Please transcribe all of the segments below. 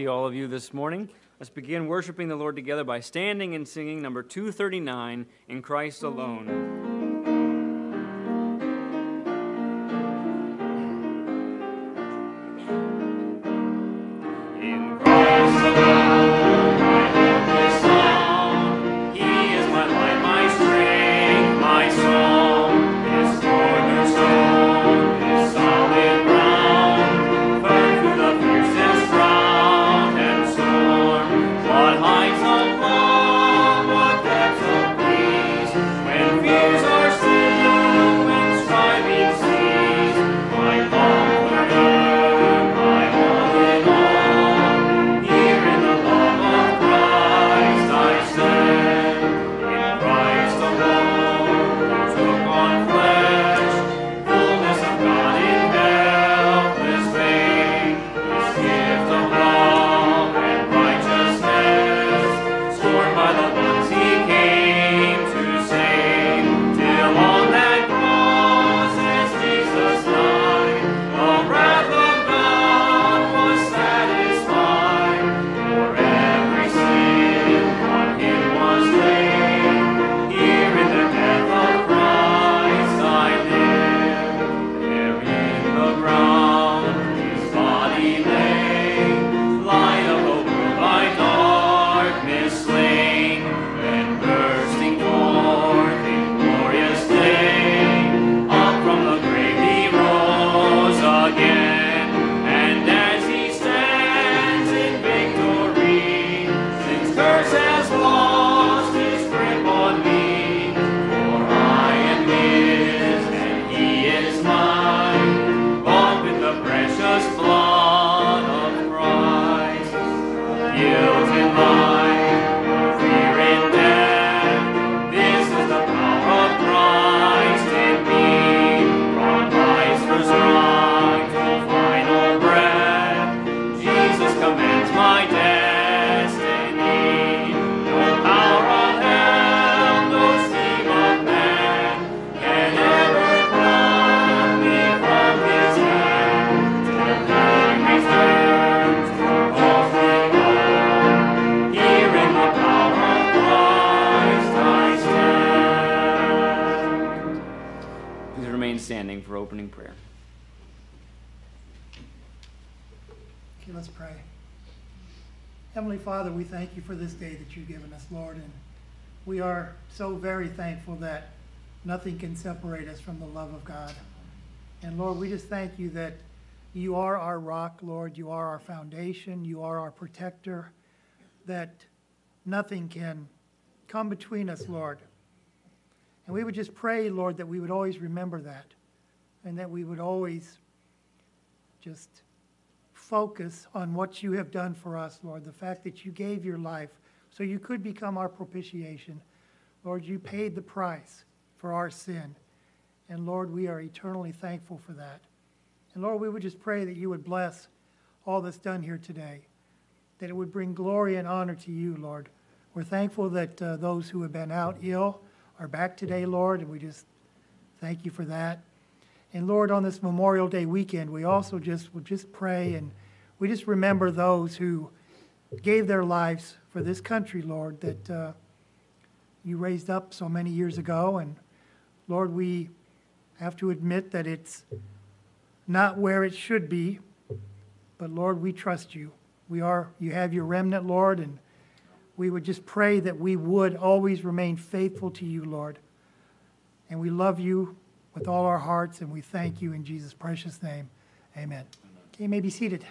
see all of you this morning. Let's begin worshiping the Lord together by standing and singing number 239 in Christ alone. Standing for opening prayer. Okay, let's pray. Heavenly Father, we thank you for this day that you've given us, Lord, and we are so very thankful that nothing can separate us from the love of God. And Lord, we just thank you that you are our rock, Lord. You are our foundation. You are our protector. That nothing can come between us, Lord. And we would just pray, Lord, that we would always remember that and that we would always just focus on what you have done for us, Lord, the fact that you gave your life so you could become our propitiation. Lord, you paid the price for our sin. And Lord, we are eternally thankful for that. And Lord, we would just pray that you would bless all that's done here today, that it would bring glory and honor to you, Lord. We're thankful that uh, those who have been out ill are back today, Lord, and we just thank you for that. And Lord, on this Memorial Day weekend, we also just would just pray and we just remember those who gave their lives for this country, Lord, that uh, you raised up so many years ago. And Lord, we have to admit that it's not where it should be, but Lord, we trust you. We are, you have your remnant, Lord, and we would just pray that we would always remain faithful to you, Lord. And we love you with all our hearts, and we thank you in Jesus' precious name. Amen. You may be seated.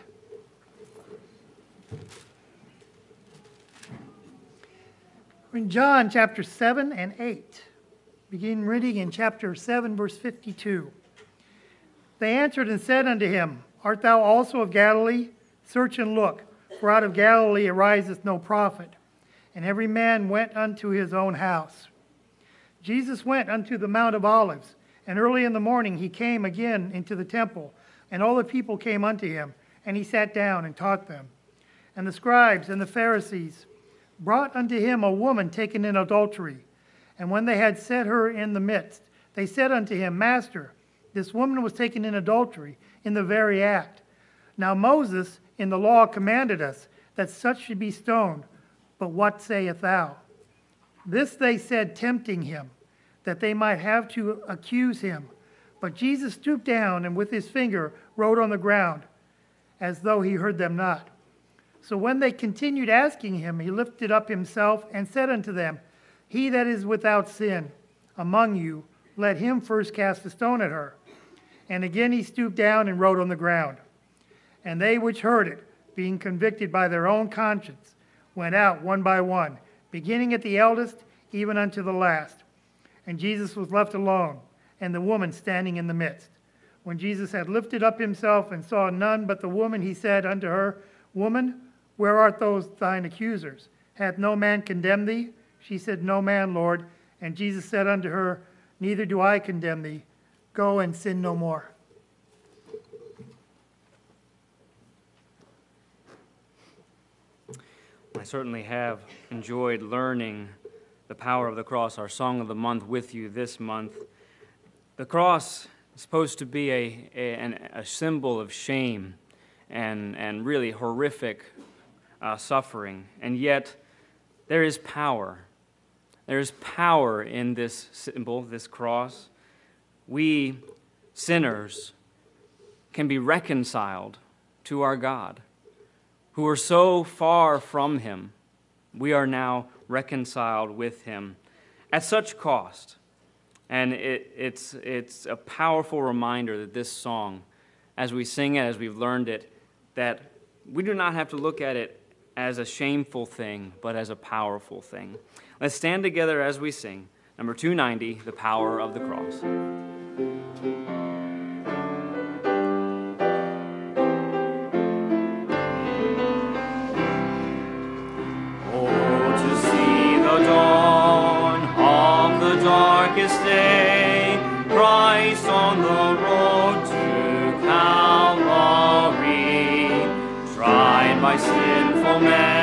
In John chapter 7 and 8. Begin reading in chapter 7, verse 52. They answered and said unto him, Art thou also of Galilee? Search and look, for out of Galilee ariseth no prophet. And every man went unto his own house. Jesus went unto the Mount of Olives, and early in the morning he came again into the temple, and all the people came unto him, and he sat down and taught them. And the scribes and the Pharisees brought unto him a woman taken in adultery. And when they had set her in the midst, they said unto him, Master, this woman was taken in adultery in the very act. Now Moses in the law commanded us that such should be stoned. But what sayest thou? This they said, tempting him, that they might have to accuse him. But Jesus stooped down and with his finger wrote on the ground, as though he heard them not. So when they continued asking him, he lifted up himself and said unto them, He that is without sin among you, let him first cast a stone at her. And again he stooped down and wrote on the ground. And they which heard it, being convicted by their own conscience, went out one by one, beginning at the eldest, even unto the last. And Jesus was left alone, and the woman standing in the midst. When Jesus had lifted up himself and saw none but the woman, he said unto her, Woman, where art those thine accusers? Hath no man condemned thee? She said, No man, Lord. And Jesus said unto her, Neither do I condemn thee. Go and sin no more. I certainly have enjoyed learning the power of the cross, our song of the month, with you this month. The cross is supposed to be a, a, a symbol of shame and, and really horrific uh, suffering, and yet there is power. There is power in this symbol, this cross. We sinners can be reconciled to our God who are so far from him, we are now reconciled with him at such cost. And it, it's, it's a powerful reminder that this song, as we sing it, as we've learned it, that we do not have to look at it as a shameful thing, but as a powerful thing. Let's stand together as we sing. Number 290, The Power of the Cross. Sinful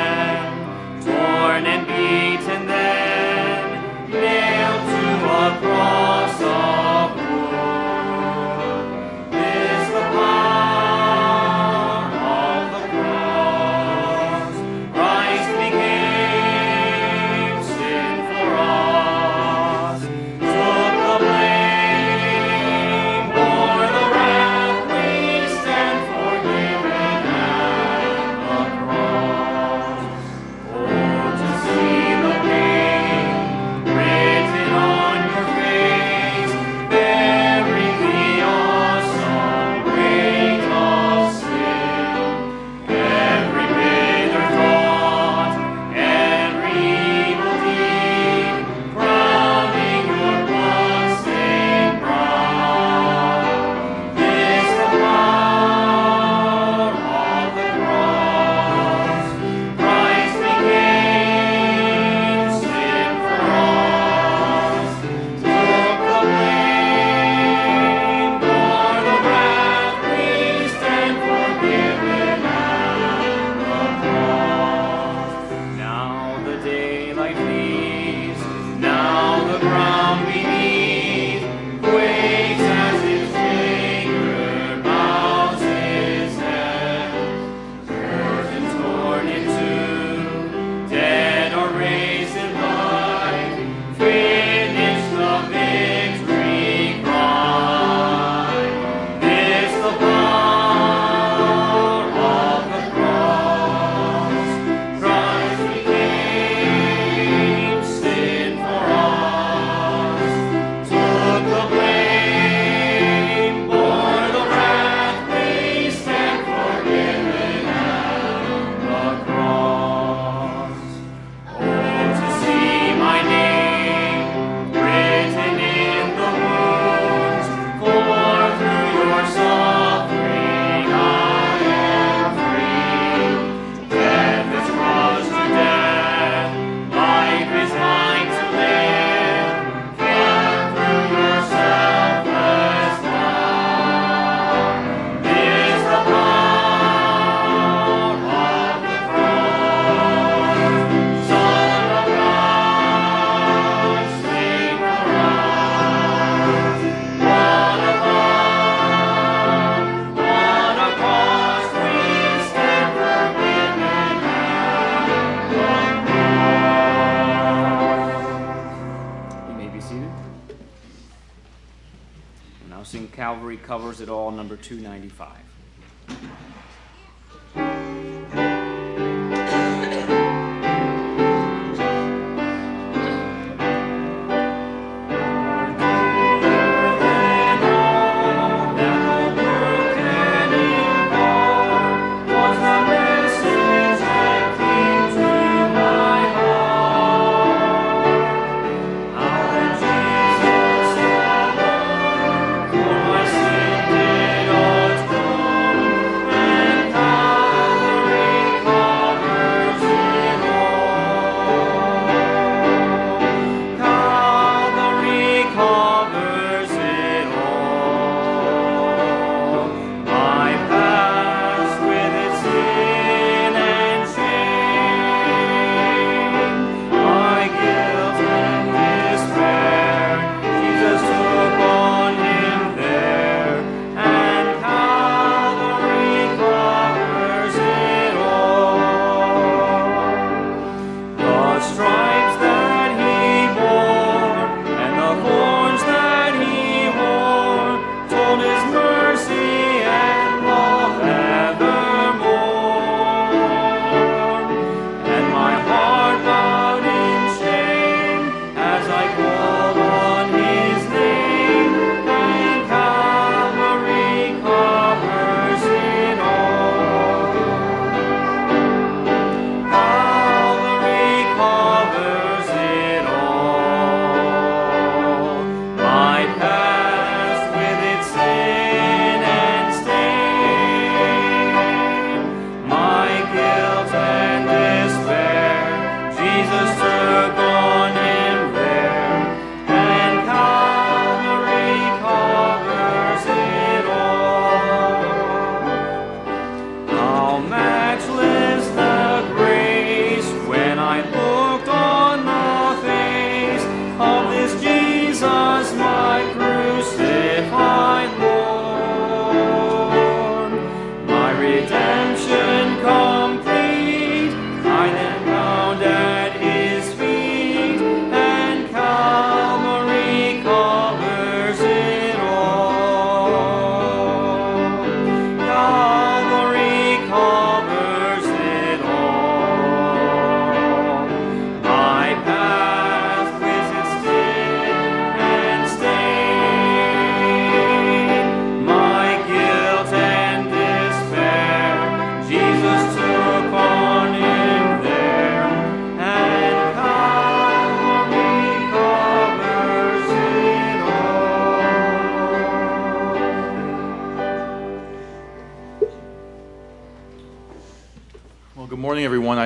Seeing Calvary covers it all, number 295.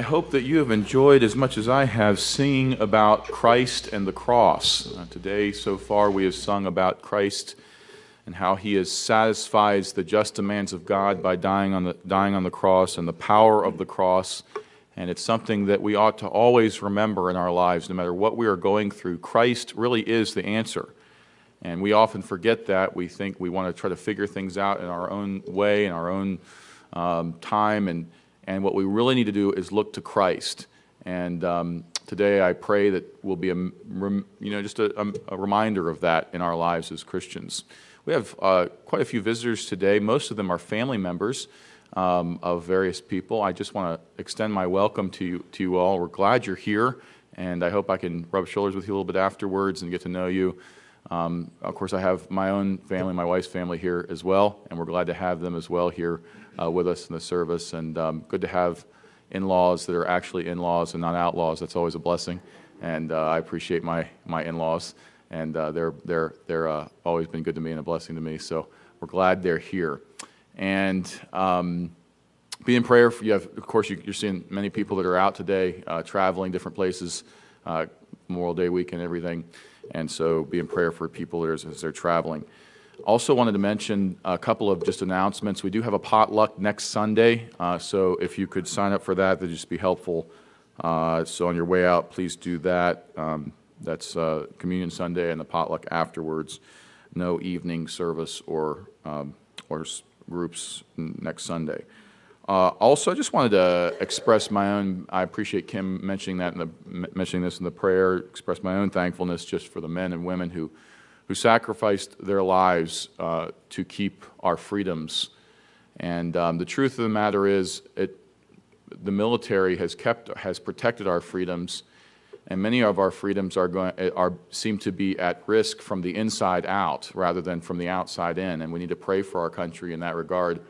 Hope that you have enjoyed as much as I have singing about Christ and the cross. Uh, today, so far, we have sung about Christ and how he has satisfies the just demands of God by dying on the dying on the cross and the power of the cross. And it's something that we ought to always remember in our lives, no matter what we are going through. Christ really is the answer. And we often forget that. We think we want to try to figure things out in our own way, in our own um, time. And, and what we really need to do is look to Christ. And um, today I pray that will be a, you know, just a, a, reminder of that in our lives as Christians. We have uh, quite a few visitors today. Most of them are family members um, of various people. I just want to extend my welcome to you, to you all. We're glad you're here, and I hope I can rub shoulders with you a little bit afterwards and get to know you. Um, of course, I have my own family, my wife's family here as well, and we're glad to have them as well here uh, with us in the service. And um, good to have in-laws that are actually in-laws and not outlaws. That's always a blessing, and uh, I appreciate my my in-laws, and uh, they're they're they're uh, always been good to me and a blessing to me. So we're glad they're here, and. Um, be in prayer. For, you have, of course, you, you're seeing many people that are out today, uh, traveling different places, uh, Memorial Day weekend, everything, and so be in prayer for people are, as they're traveling. Also, wanted to mention a couple of just announcements. We do have a potluck next Sunday, uh, so if you could sign up for that, that'd just be helpful. Uh, so on your way out, please do that. Um, that's uh, Communion Sunday and the potluck afterwards. No evening service or um, or groups next Sunday. Uh, also, I just wanted to express my own. I appreciate Kim mentioning that in the mentioning this in the prayer. Express my own thankfulness just for the men and women who who sacrificed their lives uh, to keep our freedoms. And um, the truth of the matter is, it, the military has kept, has protected our freedoms, and many of our freedoms are going, are, seem to be at risk from the inside out rather than from the outside in. And we need to pray for our country in that regard.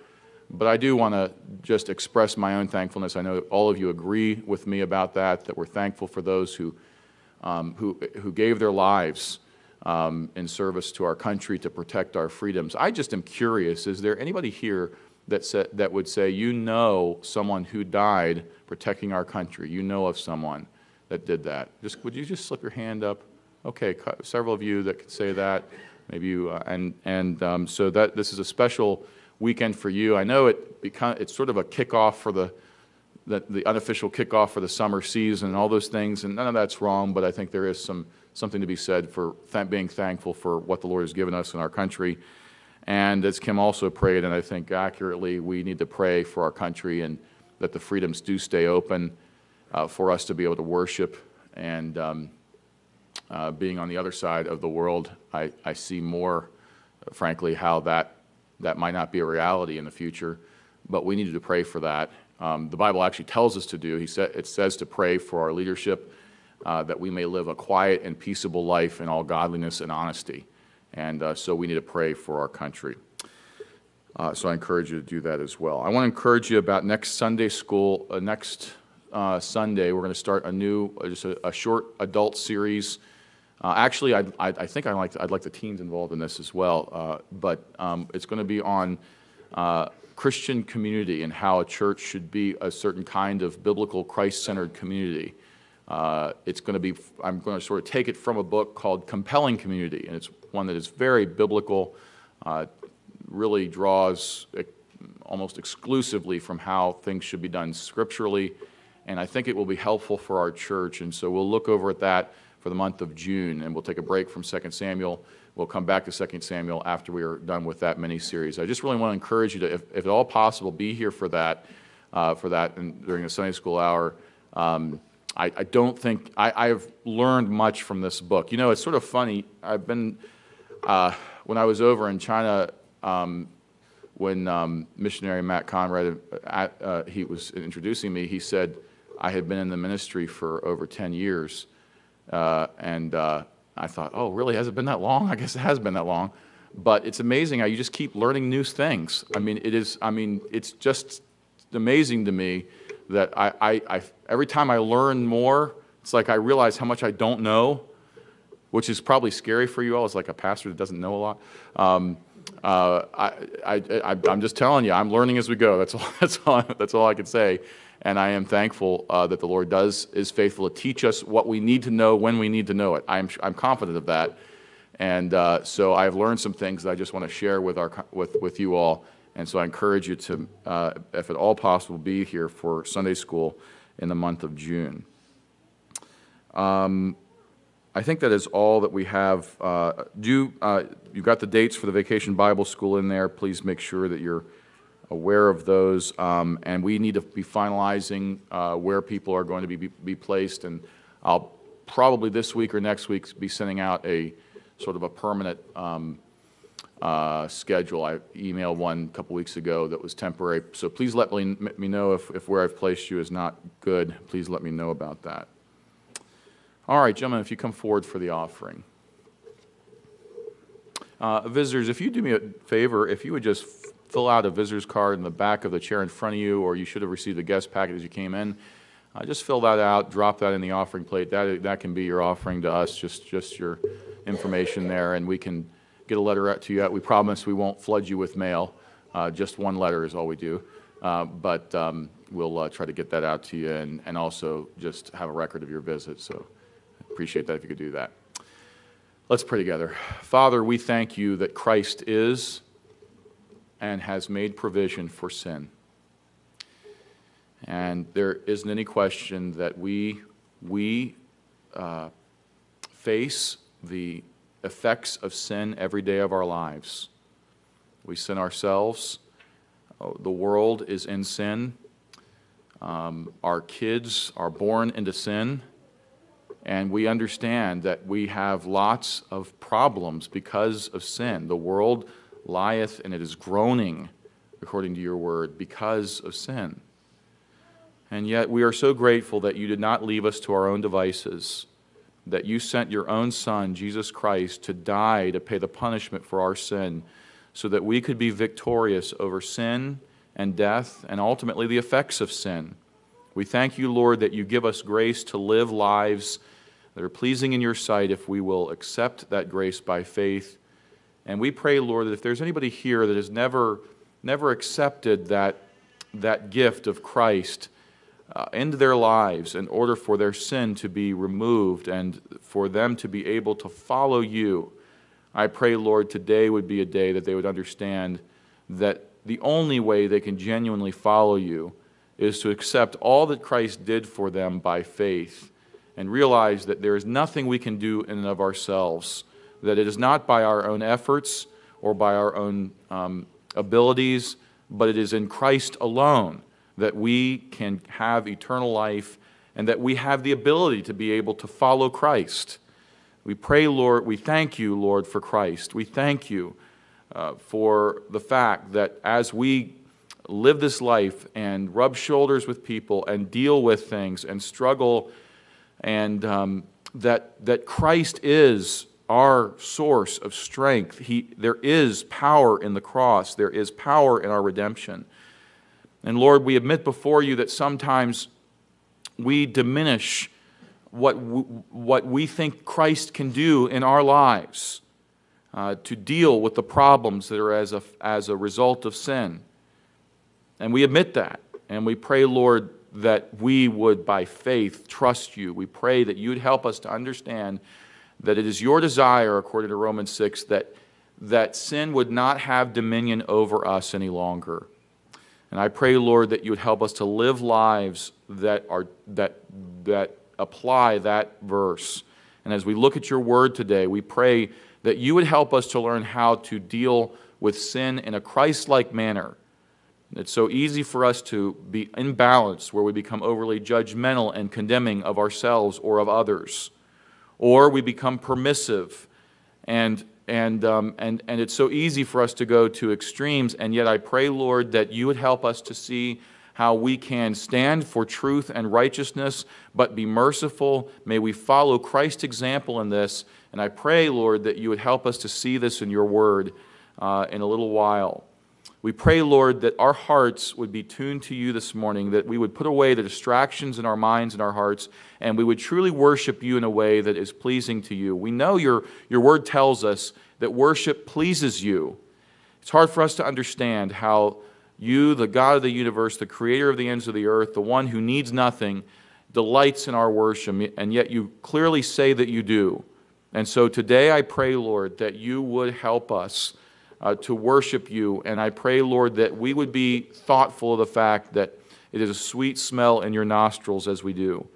But I do want to just express my own thankfulness. I know all of you agree with me about that, that we're thankful for those who, um, who, who gave their lives um, in service to our country to protect our freedoms. I just am curious is there anybody here that, sa- that would say, you know someone who died protecting our country? You know of someone that did that? Just, would you just slip your hand up? Okay, several of you that could say that. Maybe you, uh, and, and um, so that this is a special weekend for you. I know it it's sort of a kickoff for the, the, the unofficial kickoff for the summer season and all those things, and none of that's wrong, but I think there is some, something to be said for th- being thankful for what the Lord has given us in our country. And as Kim also prayed, and I think accurately, we need to pray for our country and that the freedoms do stay open uh, for us to be able to worship. And um, uh, being on the other side of the world, I, I see more, frankly, how that that might not be a reality in the future, but we need to pray for that. Um, the Bible actually tells us to do. He said, it says to pray for our leadership, uh, that we may live a quiet and peaceable life in all godliness and honesty. And uh, so we need to pray for our country. Uh, so I encourage you to do that as well. I want to encourage you about next Sunday school. Uh, next uh, Sunday, we're going to start a new, uh, just a, a short adult series. Actually, I'd, I'd, I think I'd like, to, I'd like the teens involved in this as well. But um, it's going to be on Christian community and how a church should be a certain kind of biblical, Christ-centered community. Uh, it's going to be, I'm going to sort of take it from a book called Compelling Community, and it's one that is very biblical, uh, really draws almost exclusively from how things should be done scripturally, and I think it will be helpful for our church. And so we'll look over at that for the month of June, and we'll take a break from 2 Samuel. We'll come back to 2 Samuel after we are done with that mini series. I just really want to encourage you to, if, if at all possible, be here for that, uh, for that and during the Sunday school hour. Um, I, I don't think I, I've learned much from this book. You know, it's sort of funny. I've been uh, when I was over in China. Um, when um, missionary Matt Conrad uh, uh, he was introducing me, he said I had been in the ministry for over 10 years, uh, and uh, I thought, oh, really? Has it been that long? I guess it has been that long. But it's amazing how you just keep learning new things. I mean, it is. I mean, it's just amazing to me that I, I, I every time I learn more, it's like I realize how much I don't know, which is probably scary for you all as like a pastor that doesn't know a lot. Um, uh, I, I'm just telling you, I'm learning as we go. That's all, that's all, that's all I can say. And I am thankful uh, that the Lord does is faithful to teach us what we need to know when we need to know it. I'm, I'm confident of that. And uh, so I've learned some things that I just want to share with, our, with, with you all. And so I encourage you to, uh, if at all possible, be here for Sunday school in the month of June. Um, I think that is all that we have. Uh, do uh, you got the dates for the Vacation Bible School in there? Please make sure that you're aware of those. Um, and we need to be finalizing uh, where people are going to be, be, placed. And I'll probably this week or next week be sending out a sort of a permanent um, uh, schedule. I emailed one a couple weeks ago that was temporary. So please let me, me know if, if where I've placed you is not good. Please let me know about that. All right, gentlemen, if you come forward for the offering. Uh, visitors, if you do me a favor, if you would just fill out a visitor's card in the back of the chair in front of you, or you should have received a guest packet as you came in, uh, just fill that out, drop that in the offering plate. That, that can be your offering to us, just, just your information there, and we can get a letter out to you. We promise we won't flood you with mail. Uh, just one letter is all we do. Uh, but um, we'll uh, try to get that out to you and, and also just have a record of your visit. So appreciate that if you could do that. Let's pray together. Father, we thank you that Christ is and has made provision for sin. And there isn't any question that we, we uh, face the effects of sin every day of our lives. We sin ourselves. Oh, the world is in sin. Um, our kids are born into sin. And we understand that we have lots of problems because of sin. The world lieth and it is groaning, according to your word, because of sin. And yet we are so grateful that you did not leave us to our own devices, that you sent your own Son, Jesus Christ, to die to pay the punishment for our sin, so that we could be victorious over sin and death and ultimately the effects of sin. We thank you, Lord, that you give us grace to live lives that are pleasing in your sight if we will accept that grace by faith. And we pray, Lord, that if there's anybody here that has never, never accepted that, that gift of Christ uh, into their lives in order for their sin to be removed and for them to be able to follow you, I pray, Lord, today would be a day that they would understand that the only way they can genuinely follow you is to accept all that Christ did for them by faith and realize that there is nothing we can do in and of ourselves, that it is not by our own efforts or by our own um, abilities, but it is in Christ alone that we can have eternal life and that we have the ability to be able to follow Christ. We pray, Lord, we thank you, Lord, for Christ. We thank you uh, for the fact that as we live this life and rub shoulders with people and deal with things and struggle, and um, that, that Christ is our source of strength. He, there is power in the cross, there is power in our redemption. And Lord, we admit before you that sometimes we diminish what, what we think Christ can do in our lives uh, to deal with the problems that are as a, as a result of sin. And we admit that. And we pray, Lord, that we would, by faith, trust you. We pray that you would help us to understand that it is your desire, according to Romans 6, that, that sin would not have dominion over us any longer. And I pray, Lord, that you would help us to live lives that, are, that, that apply that verse. And as we look at your word today, we pray that you would help us to learn how to deal with sin in a Christ like manner it's so easy for us to be imbalanced where we become overly judgmental and condemning of ourselves or of others. Or we become permissive. And, and, um, and, and it's so easy for us to go to extremes. And yet I pray, Lord, that you would help us to see how we can stand for truth and righteousness, but be merciful. May we follow Christ's example in this. And I pray, Lord, that you would help us to see this in your word uh, in a little while. We pray, Lord, that our hearts would be tuned to you this morning, that we would put away the distractions in our minds and our hearts, and we would truly worship you in a way that is pleasing to you. We know your, your word tells us that worship pleases you. It's hard for us to understand how you, the God of the universe, the creator of the ends of the earth, the one who needs nothing, delights in our worship, and yet you clearly say that you do. And so today I pray, Lord, that you would help us uh, to worship you. And I pray, Lord, that we would be thoughtful of the fact that it is a sweet smell in your nostrils as we do.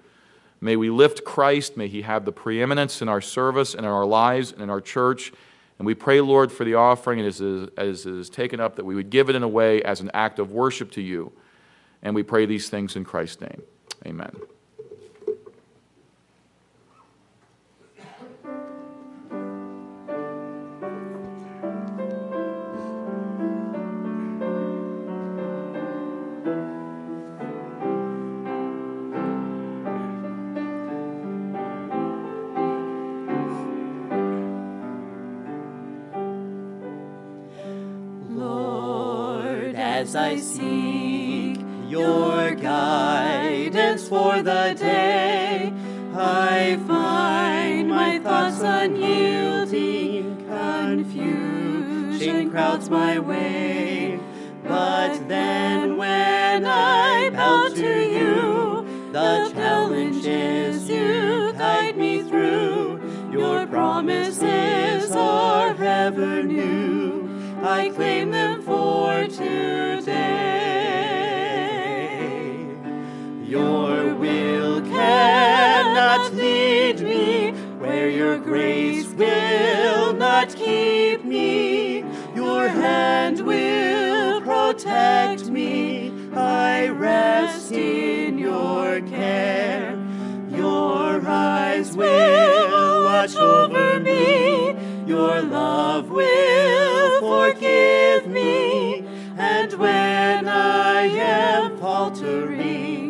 May we lift Christ. May he have the preeminence in our service and in our lives and in our church. And we pray, Lord, for the offering as it is taken up, that we would give it in a way as an act of worship to you. And we pray these things in Christ's name. Amen. As I seek your guidance for the day. I find my thoughts unyielding, confusion crowds my way. But then when I bow to you, the challenges you guide me through, your promises are ever new. I claim them for today. cannot lead me, where your grace will not keep me. Your hand will protect me. I rest in your care. Your eyes will watch over me. Your love will forgive me. And when I am faltering,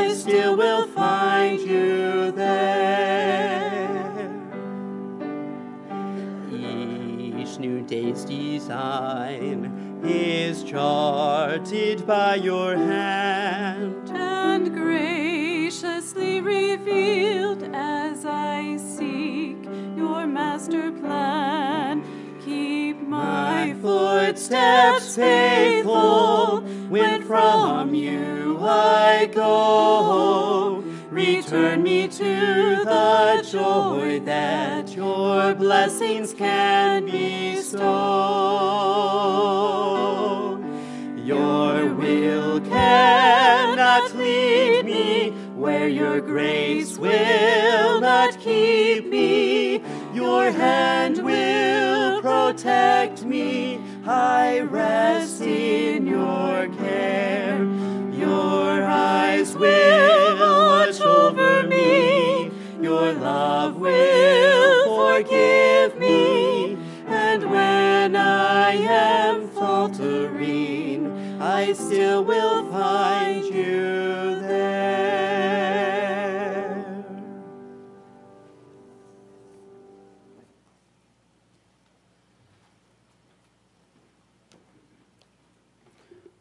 I still will find you there. Each new day's design is charted by your hand. and graciously revealed as I seek your master plan. Keep my My footsteps faithful when from you I go. Return me to the joy that your blessings can bestow. Your will cannot lead me where your grace will not keep me. Your hand will protect me. I rest will watch over me. Your love will forgive me. And when I am faltering, I still will find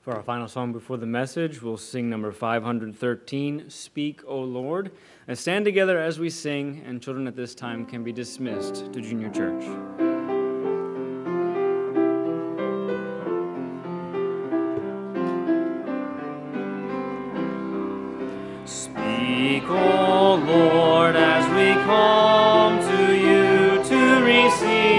For our final song before the message, we'll sing number 513, Speak, O Lord. And stand together as we sing, and children at this time can be dismissed to junior church. Speak, O Lord, as we come to you to receive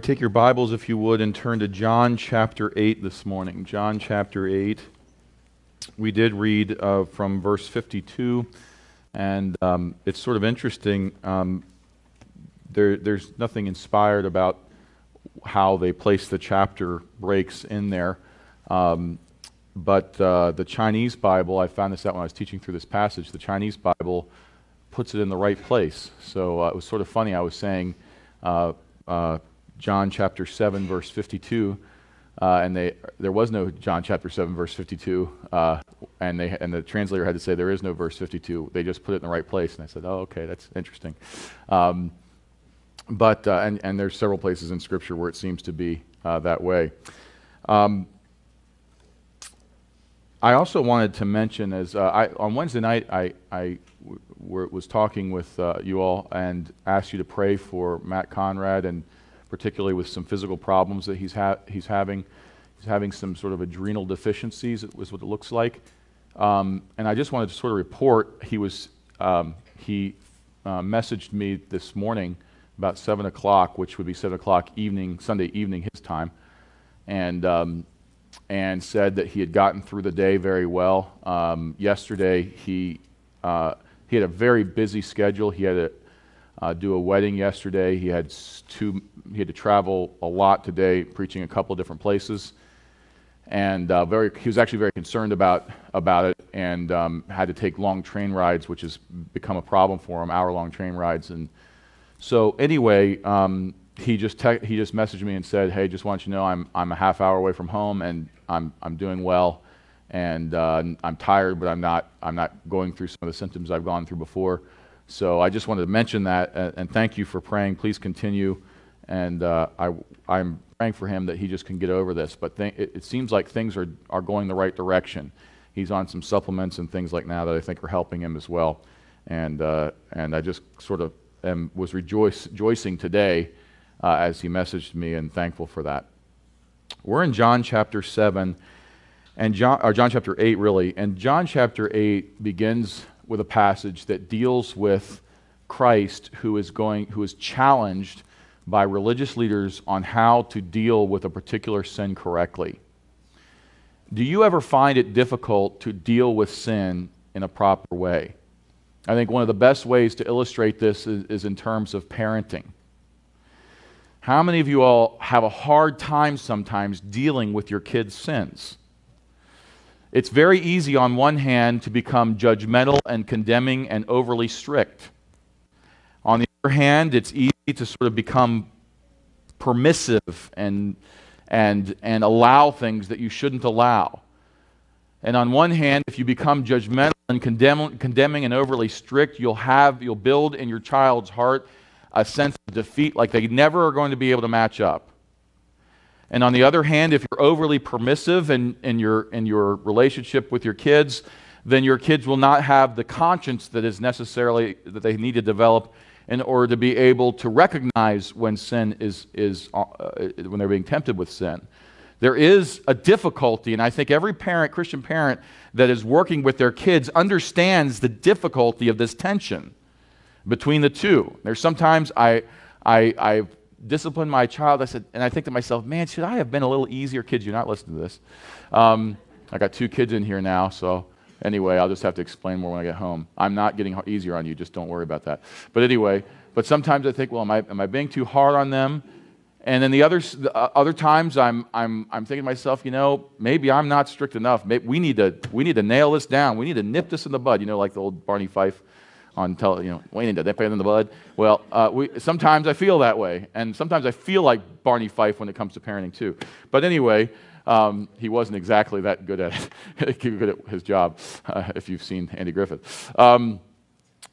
right, take your Bibles, if you would, and turn to John chapter 8 this morning. John chapter 8. We did read uh, from verse 52, and um, it's sort of interesting. Um, there, there's nothing inspired about how they place the chapter breaks in there. Um, but uh, the Chinese Bible, I found this out when I was teaching through this passage, the Chinese Bible puts it in the right place. So uh, it was sort of funny. I was saying uh, uh, John chapter 7, verse 52, uh, and they, there was no John chapter 7, verse 52, uh, and, they, and the translator had to say there is no verse 52. They just put it in the right place. And I said, oh, okay, that's interesting. Um, but uh, and, and there's several places in Scripture where it seems to be uh, that way. Um, I also wanted to mention, as uh, I, on Wednesday night, I, I w- were, was talking with uh, you all and asked you to pray for Matt Conrad, and particularly with some physical problems that he's, ha- he's having. He's having some sort of adrenal deficiencies, it was what it looks like. Um, and I just wanted to sort of report he was um, he uh, messaged me this morning about seven o'clock, which would be seven o'clock evening Sunday evening his time, and um, and said that he had gotten through the day very well. Um, yesterday he uh, he had a very busy schedule. He had to uh, do a wedding yesterday. He had two. He had to travel a lot today, preaching a couple of different places and uh, very, he was actually very concerned about, about it and um, had to take long train rides, which has become a problem for him, hour-long train rides. And so anyway, um, he, just te- he just messaged me and said, hey, just want you to know I'm, I'm a half hour away from home and I'm, I'm doing well. And uh, I'm tired, but I'm not, I'm not going through some of the symptoms I've gone through before. So I just wanted to mention that and, and thank you for praying. Please continue. And uh, I, I'm praying for him that he just can get over this. But th- it, it seems like things are, are going the right direction. He's on some supplements and things like now that I think are helping him as well. And, uh, and I just sort of am, was rejoice, rejoicing today uh, as he messaged me and thankful for that. We're in John chapter 7, and John, or John chapter 8, really. And John chapter 8 begins with a passage that deals with Christ who is, going, who is challenged by religious leaders on how to deal with a particular sin correctly. Do you ever find it difficult to deal with sin in a proper way? I think one of the best ways to illustrate this is, is in terms of parenting. How many of you all have a hard time sometimes dealing with your kids' sins? It's very easy, on one hand, to become judgmental and condemning and overly strict. On the other hand, it's easy to sort of become permissive and, and, and allow things that you shouldn't allow. And on one hand, if you become judgmental and condemn, condemning and overly strict, you'll have you'll build in your child's heart a sense of defeat, like they never are going to be able to match up. And on the other hand, if you're overly permissive in, in, your, in your relationship with your kids, then your kids will not have the conscience that is necessarily that they need to develop in order to be able to recognize when sin is, is uh, when they're being tempted with sin. There is a difficulty, and I think every parent, Christian parent, that is working with their kids understands the difficulty of this tension between the two. There's sometimes I, I, I discipline my child, I said, and I think to myself, man, should I have been a little easier? Kids, you're not listening to this. Um, I got two kids in here now, so anyway, I'll just have to explain more when I get home. I'm not getting easier on you, just don't worry about that. But anyway, but sometimes I think, well, am I, am I being too hard on them? And then the other, the uh, other times I'm, I'm, I'm thinking to myself, you know, maybe I'm not strict enough. Maybe we, need to, we need to nail this down. We need to nip this in the bud, you know, like the old Barney Fife on tele, you know, need to nip it in the bud. Well, uh, we, sometimes I feel that way. And sometimes I feel like Barney Fife when it comes to parenting, too. But anyway, um, he wasn't exactly that good at, good at his job, uh, if you've seen Andy Griffith. Um,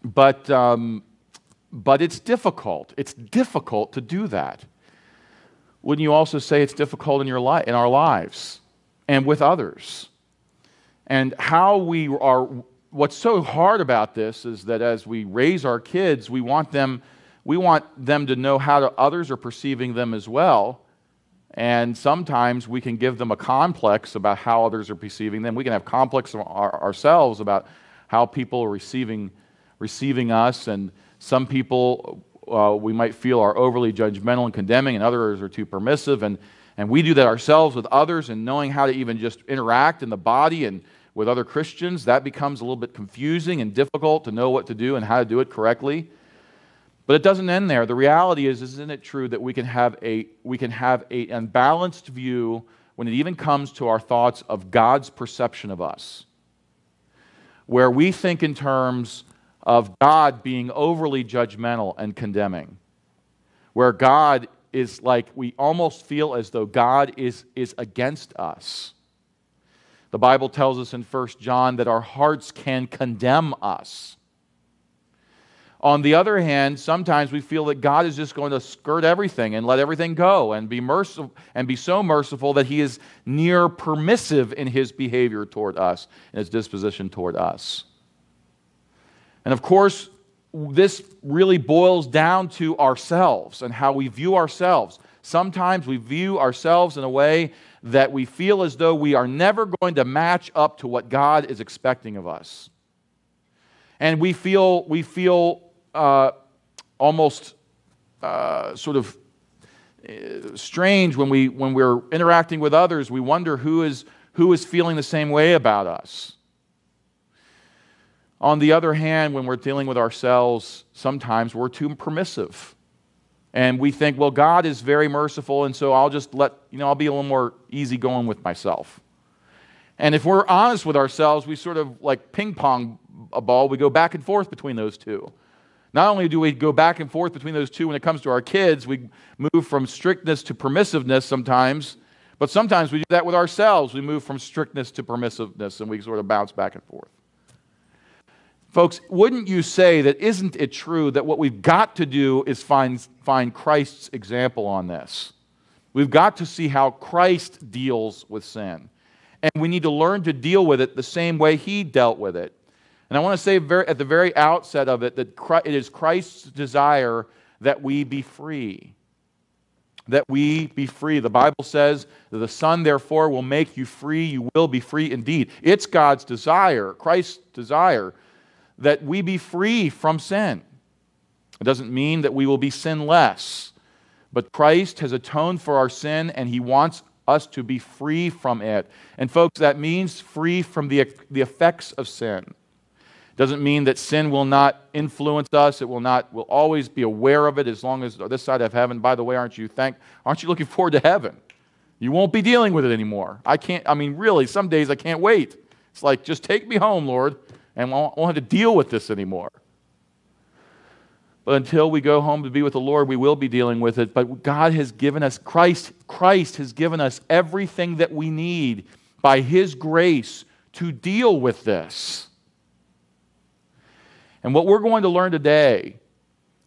but, um, but it's difficult. It's difficult to do that. Wouldn't you also say it's difficult in, your li- in our lives and with others? And how we are, what's so hard about this is that as we raise our kids, we want them, we want them to know how others are perceiving them as well. And sometimes we can give them a complex about how others are perceiving them. We can have complex ourselves about how people are receiving, receiving us. And some people uh, we might feel are overly judgmental and condemning, and others are too permissive. And, and we do that ourselves with others, and knowing how to even just interact in the body and with other Christians, that becomes a little bit confusing and difficult to know what to do and how to do it correctly. But it doesn't end there. The reality is, isn't it true that we can have a we can have a unbalanced view when it even comes to our thoughts of God's perception of us, where we think in terms of God being overly judgmental and condemning, where God is like we almost feel as though God is, is against us. The Bible tells us in 1 John that our hearts can condemn us. On the other hand, sometimes we feel that God is just going to skirt everything and let everything go and be merciful and be so merciful that he is near permissive in his behavior toward us and his disposition toward us. And of course, this really boils down to ourselves and how we view ourselves. Sometimes we view ourselves in a way that we feel as though we are never going to match up to what God is expecting of us. And we feel, we feel uh, almost uh, sort of uh, strange when, we, when we're interacting with others. We wonder who is, who is feeling the same way about us. On the other hand, when we're dealing with ourselves, sometimes we're too permissive. And we think, well, God is very merciful, and so I'll just let, you know, I'll be a little more easygoing with myself. And if we're honest with ourselves, we sort of like ping pong a ball, we go back and forth between those two. Not only do we go back and forth between those two when it comes to our kids, we move from strictness to permissiveness sometimes, but sometimes we do that with ourselves. We move from strictness to permissiveness and we sort of bounce back and forth. Folks, wouldn't you say that isn't it true that what we've got to do is find, find Christ's example on this? We've got to see how Christ deals with sin. And we need to learn to deal with it the same way he dealt with it. And I want to say very, at the very outset of it that it is Christ's desire that we be free. That we be free. The Bible says that the Son, therefore, will make you free. You will be free indeed. It's God's desire, Christ's desire that we be free from sin. It doesn't mean that we will be sinless, but Christ has atoned for our sin and he wants us to be free from it. And, folks, that means free from the, the effects of sin. It doesn't mean that sin will not influence us. It will not, We'll always be aware of it as long as this side of heaven. By the way, aren't you thank, aren't you looking forward to heaven? You won't be dealing with it anymore. I can't, I mean, really, some days I can't wait. It's like, just take me home, Lord and won't, won't have to deal with this anymore. But until we go home to be with the Lord, we will be dealing with it. But God has given us, Christ, Christ has given us everything that we need by His grace to deal with this. And what we're going to learn today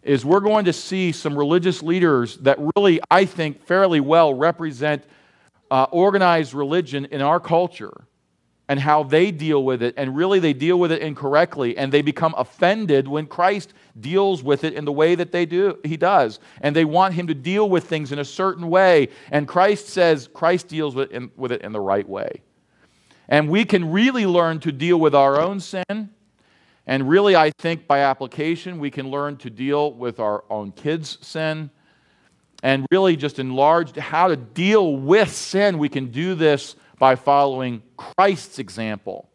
is we're going to see some religious leaders that really, I think, fairly well represent uh, organized religion in our culture and how they deal with it. And really, they deal with it incorrectly, and they become offended when Christ deals with it in the way that they do, he does. And they want him to deal with things in a certain way. And Christ says Christ deals with, in, with it in the right way. And we can really learn to deal with our own sin. And really, I think by application, we can learn to deal with our own kids' sin. And really, just enlarge how to deal with sin. We can do this by following Christ's example.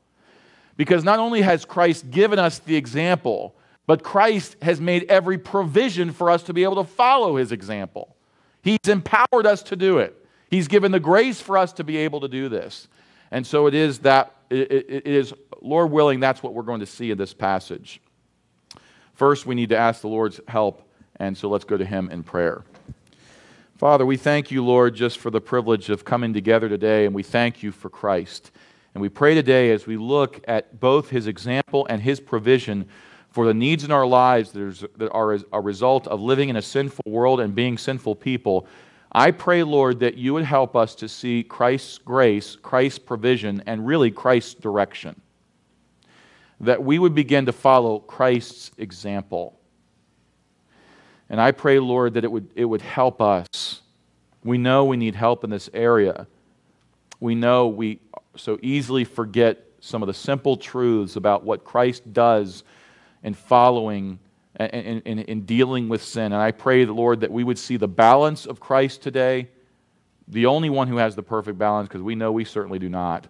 Because not only has Christ given us the example, but Christ has made every provision for us to be able to follow his example. He's empowered us to do it. He's given the grace for us to be able to do this. And so it is that, it, is, Lord willing, that's what we're going to see in this passage. First, we need to ask the Lord's help, and so let's go to him in prayer. Father, we thank you, Lord, just for the privilege of coming together today, and we thank you for Christ. And we pray today as we look at both his example and his provision for the needs in our lives that are a result of living in a sinful world and being sinful people. I pray, Lord, that you would help us to see Christ's grace, Christ's provision, and really Christ's direction. That we would begin to follow Christ's example. And I pray, Lord, that it would, it would help us. We know we need help in this area. We know we so easily forget some of the simple truths about what Christ does in following and in, in, dealing with sin. And I pray, Lord, that we would see the balance of Christ today, the only one who has the perfect balance, because we know we certainly do not.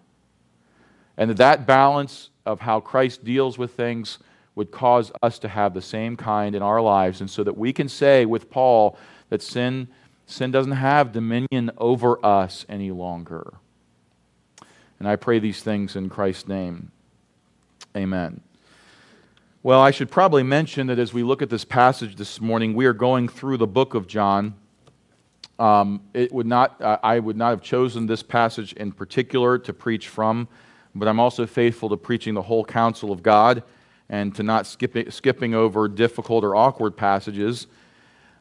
And that that balance of how Christ deals with things would cause us to have the same kind in our lives, and so that we can say with Paul that sin, sin doesn't have dominion over us any longer. And I pray these things in Christ's name. Amen. Well, I should probably mention that as we look at this passage this morning, we are going through the book of John. Um, it would not, uh, I would not have chosen this passage in particular to preach from, but I'm also faithful to preaching the whole counsel of God and to not skip, skipping over difficult or awkward passages.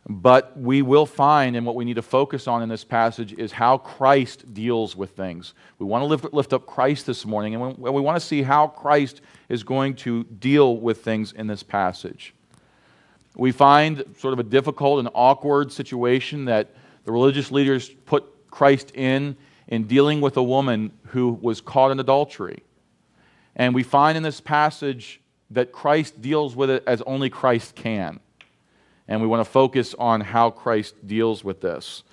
But we will find, and what we need to focus on in this passage is how Christ deals with things. We want to lift, lift up Christ this morning, and we, we want to see how Christ is going to deal with things in this passage. We find sort of a difficult and awkward situation that the religious leaders put Christ in in dealing with a woman who was caught in adultery. And we find in this passage that Christ deals with it as only Christ can and we want to focus on how Christ deals with this.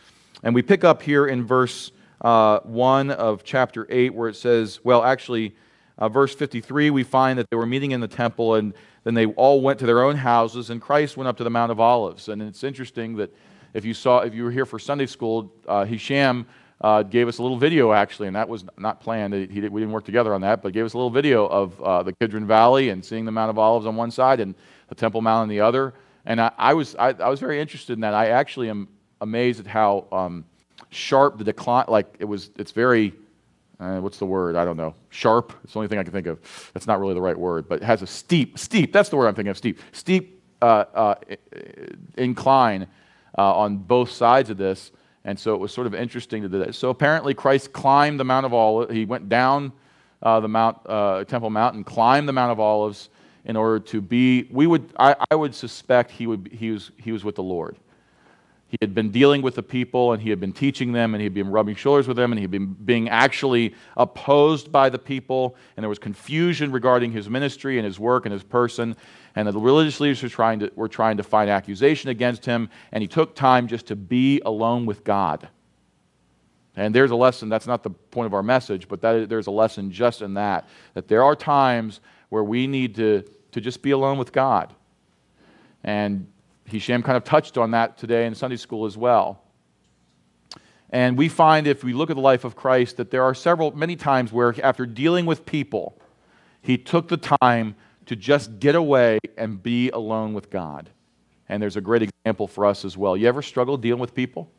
And we pick up here in verse uh, 1 of chapter 8, where it says, well, actually, uh, verse 53, we find that they were meeting in the temple, and then they all went to their own houses, and Christ went up to the Mount of Olives. And it's interesting that if you saw, if you were here for Sunday school, uh, Hisham uh, gave us a little video actually, and that was not planned. He we didn't work together on that, but gave us a little video of uh, the Kidron Valley and seeing the Mount of Olives on one side and the Temple Mount on the other. And I, I was, I, I, was very interested in that. I actually am amazed at how um, sharp the decline, like it was, it's very, uh, what's the word? I don't know. Sharp. It's the only thing I can think of. That's not really the right word, but it has a steep, steep, that's the word I'm thinking of, steep, steep uh, uh, incline uh, on both sides of this. And so it was sort of interesting to do that. So apparently Christ climbed the Mount of Olives. He went down uh, the Mount, uh, Temple Mountain, climbed the Mount of Olives, in order to be, we would, I, I would suspect he, would, he, was, he was with the Lord. He had been dealing with the people and he had been teaching them and he had been rubbing shoulders with them and he had been being actually opposed by the people and there was confusion regarding his ministry and his work and his person and the religious leaders were trying to, were trying to find accusation against him and he took time just to be alone with God. And there's a lesson, that's not the point of our message, but that, there's a lesson just in that. That there are times where we need to, to just be alone with God. And Hisham kind of touched on that today in Sunday school as well. And we find, if we look at the life of Christ, that there are several, many times where after dealing with people, he took the time to just get away and be alone with God. And there's a great example for us as well. You ever struggle dealing with people?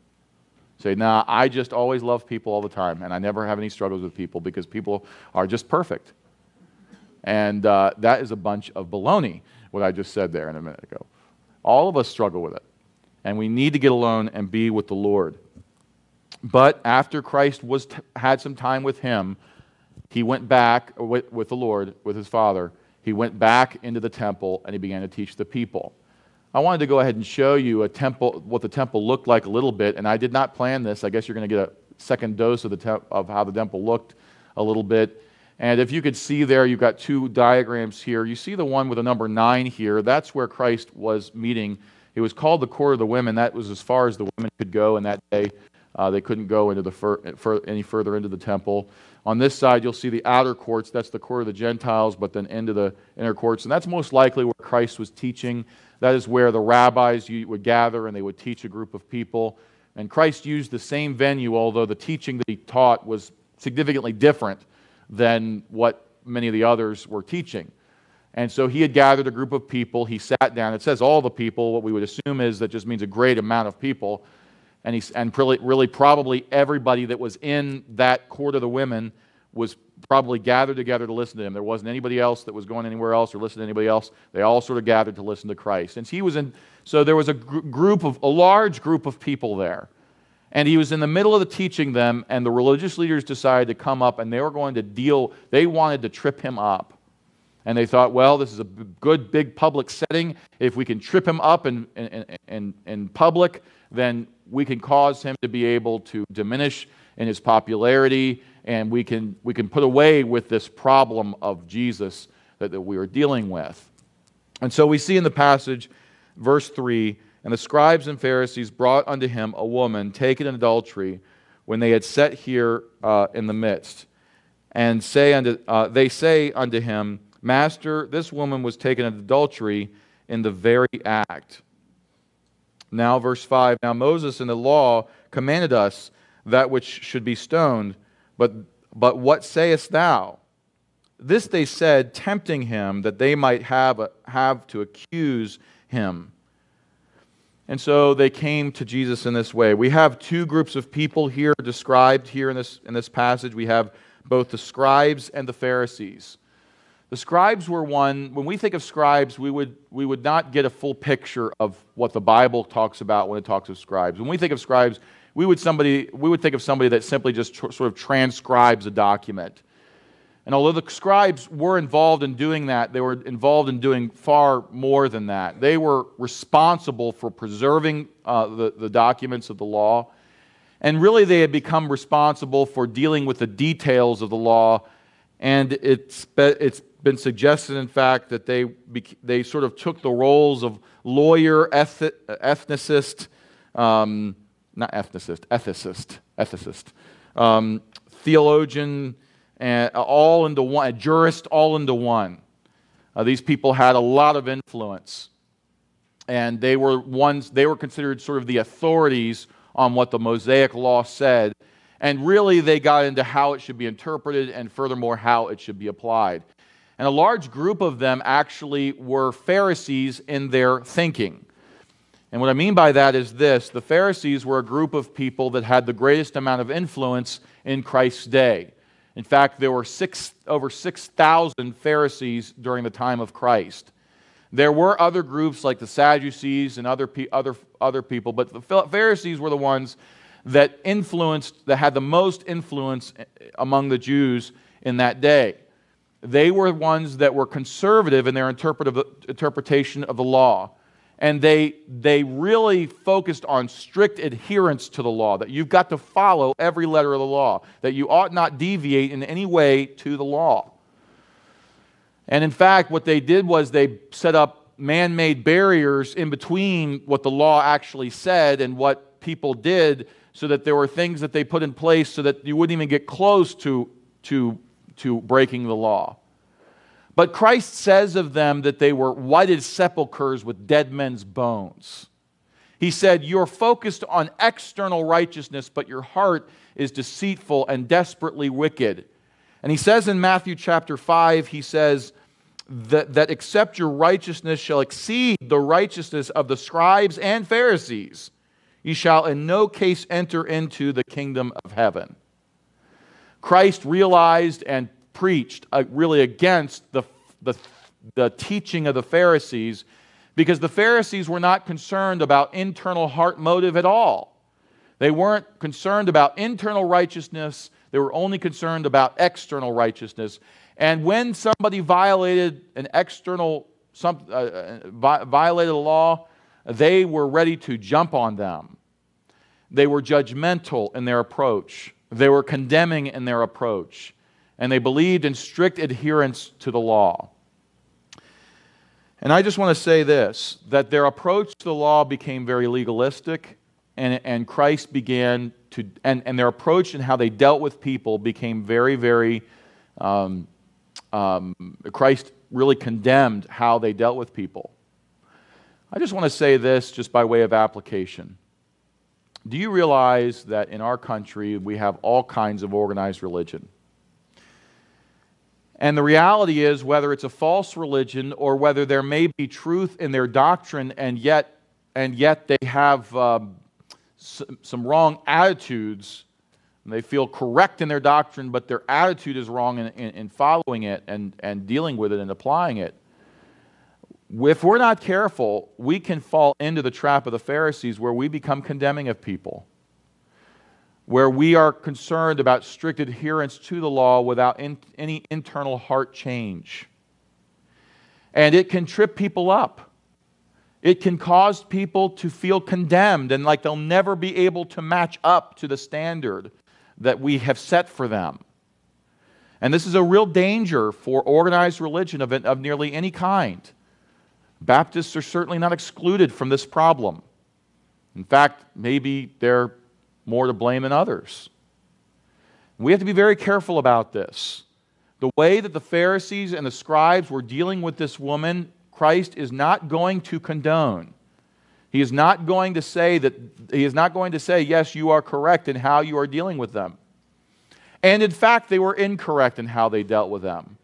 Say, nah, I just always love people all the time, and I never have any struggles with people because people are just perfect. And uh, that is a bunch of baloney, what I just said there in a minute ago. All of us struggle with it. And we need to get alone and be with the Lord. But after Christ was t- had some time with him, he went back uh, with, with the Lord, with his Father. He went back into the temple and he began to teach the people. I wanted to go ahead and show you a temple, what the temple looked like a little bit, and I did not plan this. I guess you're going to get a second dose of, the of how the temple looked a little bit. And if you could see there, you've got two diagrams here. You see the one with the number nine here. That's where Christ was meeting. It was called the court of the women. That was as far as the women could go in that day. Uh, they couldn't go into the fur, fur, any further into the temple. On this side, you'll see the outer courts. That's the court of the Gentiles, but then into the inner courts. And that's most likely where Christ was teaching. That is where the rabbis would gather and they would teach a group of people. And Christ used the same venue, although the teaching that he taught was significantly different than what many of the others were teaching. And so he had gathered a group of people. He sat down. It says all the people. What we would assume is that just means a great amount of people. And, he, and really, really, probably everybody that was in that court of the women was probably gathered together to listen to him. There wasn't anybody else that was going anywhere else or listening to anybody else. They all sort of gathered to listen to Christ. And he was in, so there was a gr- group of, a large group of people there. And he was in the middle of the teaching them, and the religious leaders decided to come up and they were going to deal, they wanted to trip him up. And they thought, well, this is a good, big public setting. If we can trip him up in, in, in, in public, then we can cause him to be able to diminish in his popularity, and we can, we can put away with this problem of Jesus that, that we are dealing with. And so we see in the passage, verse 3 and the scribes and Pharisees brought unto him a woman taken in adultery when they had set here uh, in the midst. And say unto, uh, they say unto him, Master, this woman was taken in adultery in the very act. Now, verse 5 Now Moses in the law commanded us that which should be stoned, but, but what sayest thou? This they said, tempting him that they might have, have to accuse him. And so they came to Jesus in this way. We have two groups of people here described here in this, in this passage. We have both the scribes and the Pharisees. The scribes were one, when we think of scribes, we would, we would not get a full picture of what the Bible talks about when it talks of scribes. When we think of scribes, we would, somebody, we would think of somebody that simply just tr- sort of transcribes a document. And although the scribes were involved in doing that, they were involved in doing far more than that. They were responsible for preserving uh, the, the documents of the law. And really, they had become responsible for dealing with the details of the law. And it's, it's been suggested, in fact, that they, they sort of took the roles of lawyer, ethi- ethnicist, um, not ethnicist, ethicist, ethicist, um, theologian, and all into one, a jurist all into one. Uh, these people had a lot of influence, and they were ones. They were considered sort of the authorities on what the Mosaic law said, and really they got into how it should be interpreted, and furthermore how it should be applied. And a large group of them actually were Pharisees in their thinking. And what I mean by that is this the Pharisees were a group of people that had the greatest amount of influence in Christ's day. In fact, there were six, over 6,000 Pharisees during the time of Christ. There were other groups like the Sadducees and other, other, other people, but the Pharisees were the ones that influenced, that had the most influence eh, among the Jews in that day. They were the ones that were conservative in their interpretation of the law and they, they really focused on strict adherence to the law, that you've got to follow every letter of the law, that you ought not deviate in any way to the law. And in fact, what they did was they set up man made barriers in between what the law actually said and what people did, so that there were things that they put in place so that you wouldn't even get close to, to, to breaking the law. But Christ says of them that they were whited sepulchres with dead men's bones. He said, You're focused on external righteousness, but your heart is deceitful and desperately wicked. And he says in Matthew chapter 5, he says, that, that except your righteousness shall exceed the righteousness of the scribes and Pharisees, you shall in no case enter into the kingdom of heaven. Christ realized and preached uh, really against the, the, the teaching of the Pharisees because the Pharisees were not concerned about internal heart motive at all. They weren't concerned about internal righteousness, they were only concerned about external righteousness. And when somebody violated an external, some, uh, uh violated a law, they were ready to jump on them. They were judgmental in their approach. They were condemning in their approach and they believed in strict adherence to the law. And I just want to say this that their approach to the law became very legalistic, and, and Christ began to, and, and their approach and how they dealt with people became very, very, um, um, Christ really condemned how they dealt with people. I just want to say this just by way of application. Do you realize that in our country we have all kinds of organized religion? And the reality is, whether it's a false religion or whether there may be truth in their doctrine and yet, and yet they have um, some, some wrong attitudes, and they feel correct in their doctrine, but their attitude is wrong in, in, in following it and, and dealing with it and applying it. If we're not careful, we can fall into the trap of the Pharisees where we become condemning of people where we are concerned about strict adherence to the law without in, any internal heart change. And it can trip people up. It can cause people to feel condemned and like they'll never be able to match up to the standard that we have set for them. And this is a real danger for organized religion of, of nearly any kind. Baptists are certainly not excluded from this problem. In fact, maybe they're more to blame than others. We have to be very careful about this. The way that the Pharisees and the scribes were dealing with this woman, Christ is not going to condone. He is not going to say that, he is not going to say, yes, you are correct in how you are dealing with them. And in fact, they were incorrect in how they dealt with them.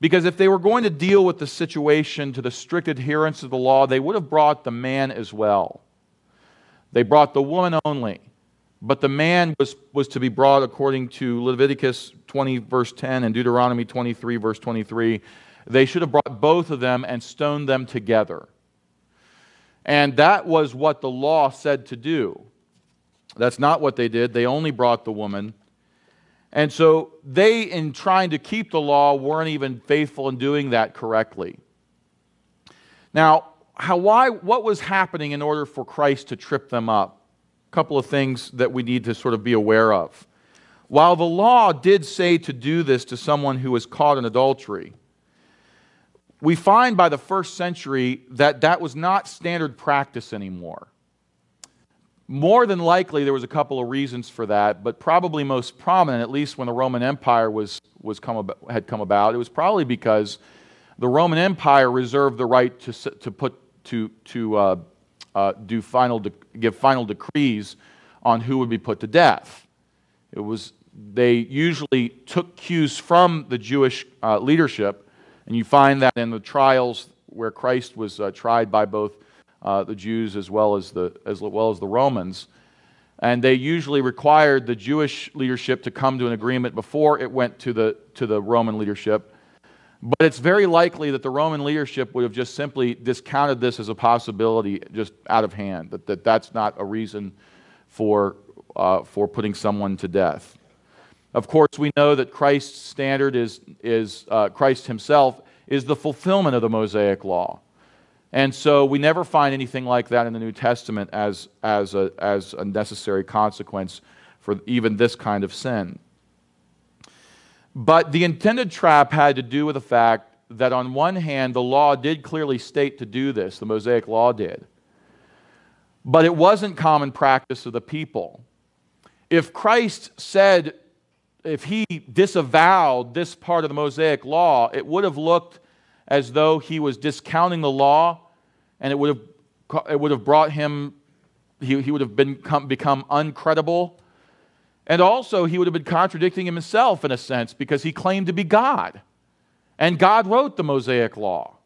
Because if they were going to deal with the situation to the strict adherence of the law, they would have brought the man as well. They brought the woman only. But the man was, was to be brought according to Leviticus 20, verse 10, and Deuteronomy 23, verse 23. They should have brought both of them and stoned them together. And that was what the law said to do. That's not what they did. They only brought the woman. And so they, in trying to keep the law, weren't even faithful in doing that correctly. Now, how, why, what was happening in order for Christ to trip them up? Couple of things that we need to sort of be aware of. While the law did say to do this to someone who was caught in adultery, we find by the first century that that was not standard practice anymore. More than likely, there was a couple of reasons for that, but probably most prominent, at least when the Roman Empire was, was come about, had come about, it was probably because the Roman Empire reserved the right to, to, put, to, to uh, uh, do final give final decrees on who would be put to death. It was, they usually took cues from the Jewish uh, leadership, and you find that in the trials where Christ was uh, tried by both uh, the Jews as well as the, as well as the Romans. And they usually required the Jewish leadership to come to an agreement before it went to the, to the Roman leadership. But it's very likely that the Roman leadership would have just simply discounted this as a possibility just out of hand, that, that that's not a reason for, uh, for putting someone to death. Of course, we know that Christ's standard is, is uh, Christ himself is the fulfillment of the Mosaic law. And so we never find anything like that in the New Testament as, as, a, as a necessary consequence for even this kind of sin. But the intended trap had to do with the fact that, on one hand, the law did clearly state to do this, the Mosaic law did. But it wasn't common practice of the people. If Christ said, if he disavowed this part of the Mosaic law, it would have looked as though he was discounting the law, and it would have, it would have brought him, he, he would have been, become uncredible. And also, he would have been contradicting himself in a sense because he claimed to be God. And God wrote the Mosaic law.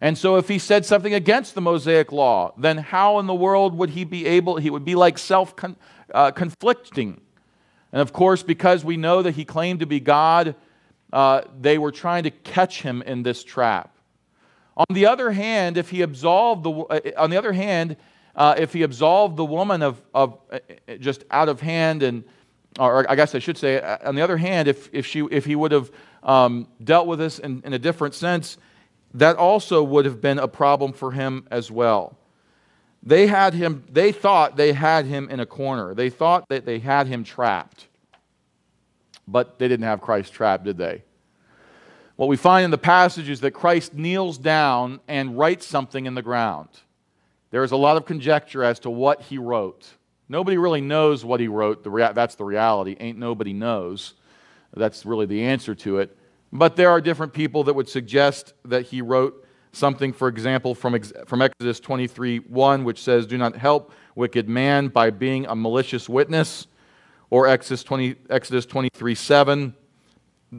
And so, if he said something against the Mosaic law, then how in the world would he be able? He would be like self uh, conflicting. And of course, because we know that he claimed to be God, uh, they were trying to catch him in this trap. On the other hand, if he absolved the, uh, on the other hand, uh, if he absolved the woman of, of uh, just out of hand and, or I guess I should say, uh, on the other hand, if, if, she, if he would have um, dealt with this in, in a different sense, that also would have been a problem for him as well. They had him, they thought they had him in a corner. They thought that they had him trapped. But they didn't have Christ trapped, did they? What we find in the passage is that Christ kneels down and writes something in the ground. There is a lot of conjecture as to what he wrote. Nobody really knows what he wrote. that's the reality. Ain't nobody knows. That's really the answer to it. But there are different people that would suggest that he wrote something, for example, from, from Exodus 23 1, which says, Do not help wicked man by being a malicious witness or Exodus, 20, Exodus 23 7,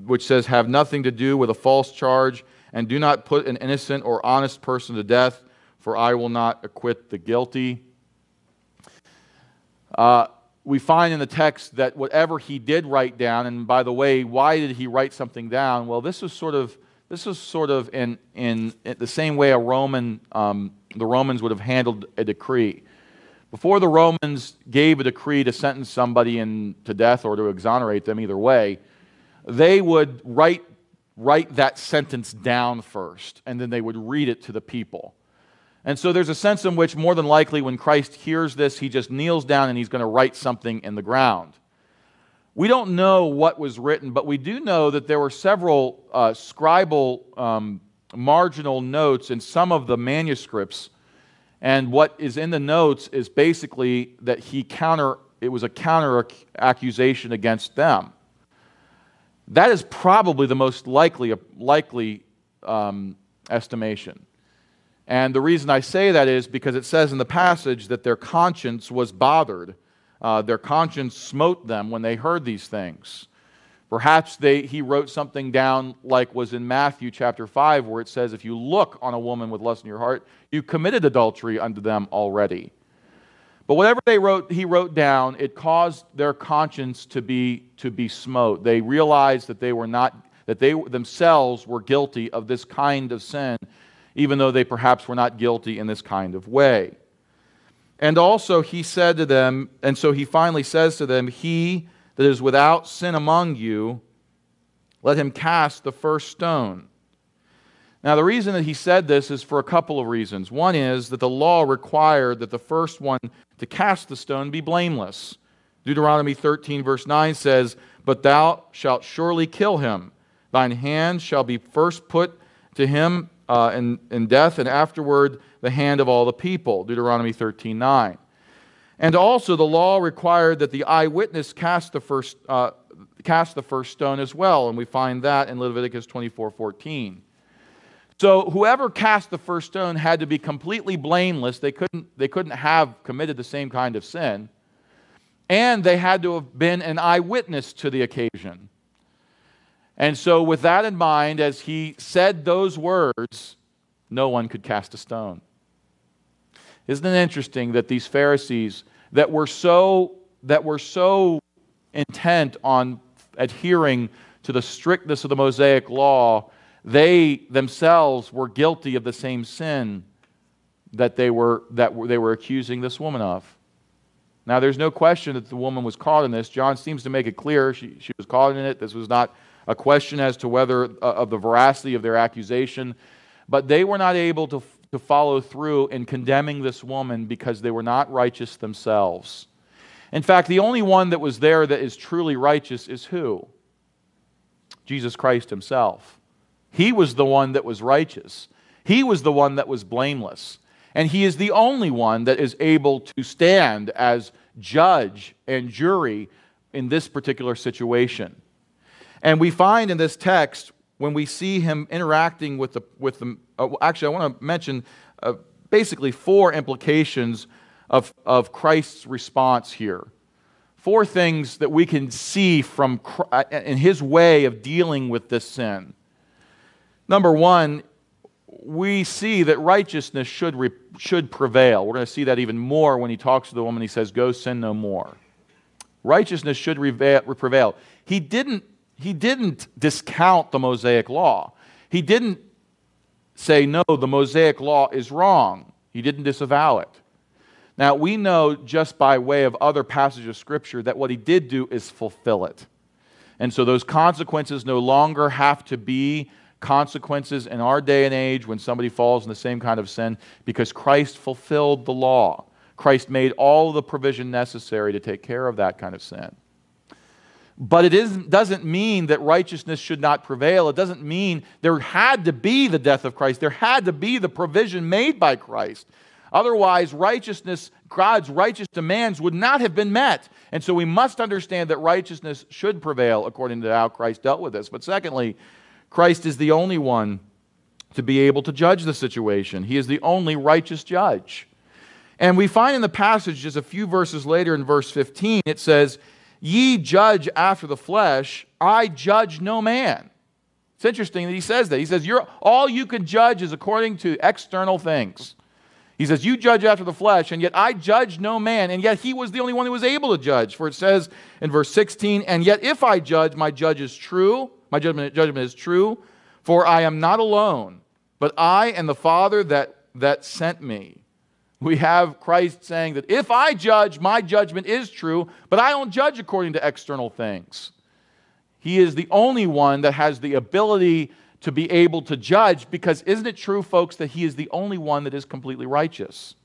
which says, Have nothing to do with a false charge, and do not put an innocent or honest person to death, for I will not acquit the guilty. Uh, we find in the text that whatever he did write down, and by the way, why did he write something down? Well, this was sort of this was sort of in, in, in the same way a Roman um, the Romans would have handled a decree. Before the Romans gave a decree to sentence somebody in, to death or to exonerate them, either way, they would write, write that sentence down first, and then they would read it to the people. And so there's a sense in which, more than likely, when Christ hears this, he just kneels down and he's going to write something in the ground. We don't know what was written, but we do know that there were several uh, scribal um, marginal notes in some of the manuscripts and what is in the notes is basically that he counter, it was a counter accusation against them. That is probably the most likely, likely um, estimation. And the reason I say that is because it says in the passage that their conscience was bothered. Uh, their conscience smote them when they heard these things. Perhaps they, he wrote something down like was in Matthew chapter 5, where it says, If you look on a woman with lust in your heart, you committed adultery unto them already. But whatever they wrote, he wrote down, it caused their conscience to be, to be smote. They realized that they were not that they themselves were guilty of this kind of sin, even though they perhaps were not guilty in this kind of way. And also, he said to them, and so he finally says to them, He that is without sin among you, let him cast the first stone. Now, the reason that he said this is for a couple of reasons. One is that the law required that the first one to cast the stone be blameless. Deuteronomy 13, verse 9 says, But thou shalt surely kill him. Thine hand shall be first put to him uh, in, in death, and afterward the hand of all the people. Deuteronomy 13, 9. And also, the law required that the eyewitness cast the first, uh, cast the first stone as well, and we find that in Leviticus 24, 14. So whoever cast the first stone had to be completely blameless. They couldn't, they couldn't have committed the same kind of sin. And they had to have been an eyewitness to the occasion. And so, with that in mind, as he said those words, no one could cast a stone. Isn't it interesting that these Pharisees that were so, that were so intent on adhering to the strictness of the Mosaic law they themselves were guilty of the same sin that they were, that they were accusing this woman of. Now, there's no question that the woman was caught in this. John seems to make it clear she, she was caught in it. This was not a question as to whether uh, of the veracity of their accusation, but they were not able to, to follow through in condemning this woman because they were not righteous themselves. In fact, the only one that was there that is truly righteous is who? Jesus Christ himself. He was the one that was righteous. He was the one that was blameless. And he is the only one that is able to stand as judge and jury in this particular situation. And we find in this text, when we see him interacting with the, with the uh, actually, I want to mention uh, basically four implications of, of Christ's response here. Four things that we can see from uh, in his way of dealing with this sin. Number one, we see that righteousness should, re- should prevail. We're going to see that even more when he talks to the woman. He says, Go sin no more. Righteousness should prevail. He didn't, he didn't discount the Mosaic law. He didn't say, No, the Mosaic law is wrong. He didn't disavow it. Now, we know just by way of other passages of Scripture that what he did do is fulfill it. And so those consequences no longer have to be consequences in our day and age when somebody falls in the same kind of sin because Christ fulfilled the law. Christ made all the provision necessary to take care of that kind of sin. But it doesn't mean that righteousness should not prevail. It doesn't mean there had to be the death of Christ. There had to be the provision made by Christ. Otherwise, righteousness, God's righteous demands would not have been met. And so we must understand that righteousness should prevail according to how Christ dealt with this. But secondly, Christ is the only one to be able to judge the situation. He is the only righteous judge. And we find in the passage, just a few verses later in verse 15, it says, Ye judge after the flesh, I judge no man. It's interesting that he says that. He says, You're, All you can judge is according to external things. He says, You judge after the flesh, and yet I judge no man. And yet he was the only one who was able to judge. For it says in verse 16, And yet if I judge, my judge is true my judgment, judgment is true, for I am not alone, but I and the Father that, that sent me. We have Christ saying that if I judge, my judgment is true, but I don't judge according to external things. He is the only one that has the ability to be able to judge because isn't it true, folks, that He is the only one that is completely righteous?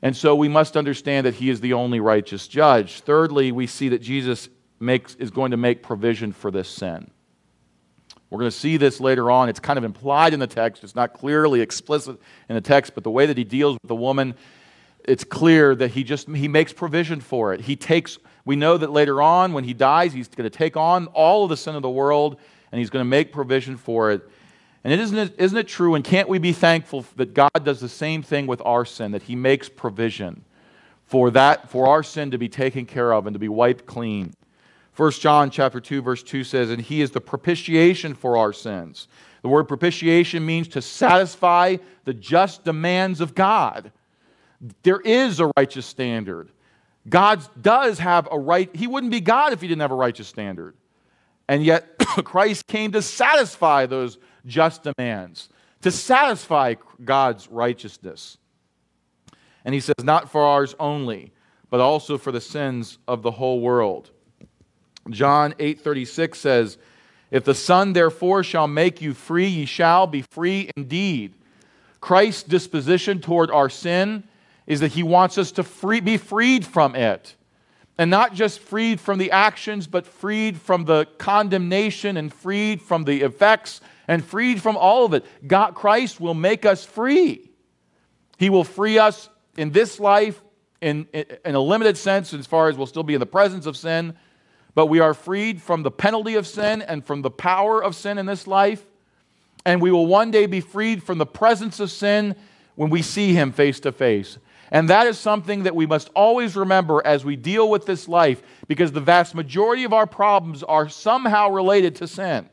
And so we must understand that He is the only righteous judge. Thirdly, we see that Jesus makes, is going to make provision for this sin. We're going to see this later on. It's kind of implied in the text. It's not clearly explicit in the text, but the way that he deals with the woman, it's clear that he just he makes provision for it. He takes we know that later on when he dies, he's going to take on all of the sin of the world and he's going to make provision for it. And it isn't, isn't it true? And can't we be thankful that God does the same thing with our sin, that He makes provision for that, for our sin to be taken care of and to be wiped clean? 1 John chapter 2 verse 2 says, "And he is the propitiation for our sins." The word propitiation means to satisfy the just demands of God. There is a righteous standard. God does have a right. He wouldn't be God if he didn't have a righteous standard. And yet, Christ came to satisfy those just demands, to satisfy God's righteousness. And he says, not for ours only, but also for the sins of the whole world. John 8:36 says, "If the Son therefore shall make you free, ye shall be free indeed." Christ's disposition toward our sin is that he wants us to free, be freed from it. And not just freed from the actions, but freed from the condemnation and freed from the effects and freed from all of it. God, Christ will make us free. He will free us in this life in, in, in a limited sense, as far as we'll still be in the presence of sin, but we are freed from the penalty of sin and from the power of sin in this life. And we will one day be freed from the presence of sin when we see Him face to face. And that is something that we must always remember as we deal with this life because the vast majority of our problems are somehow related to sin.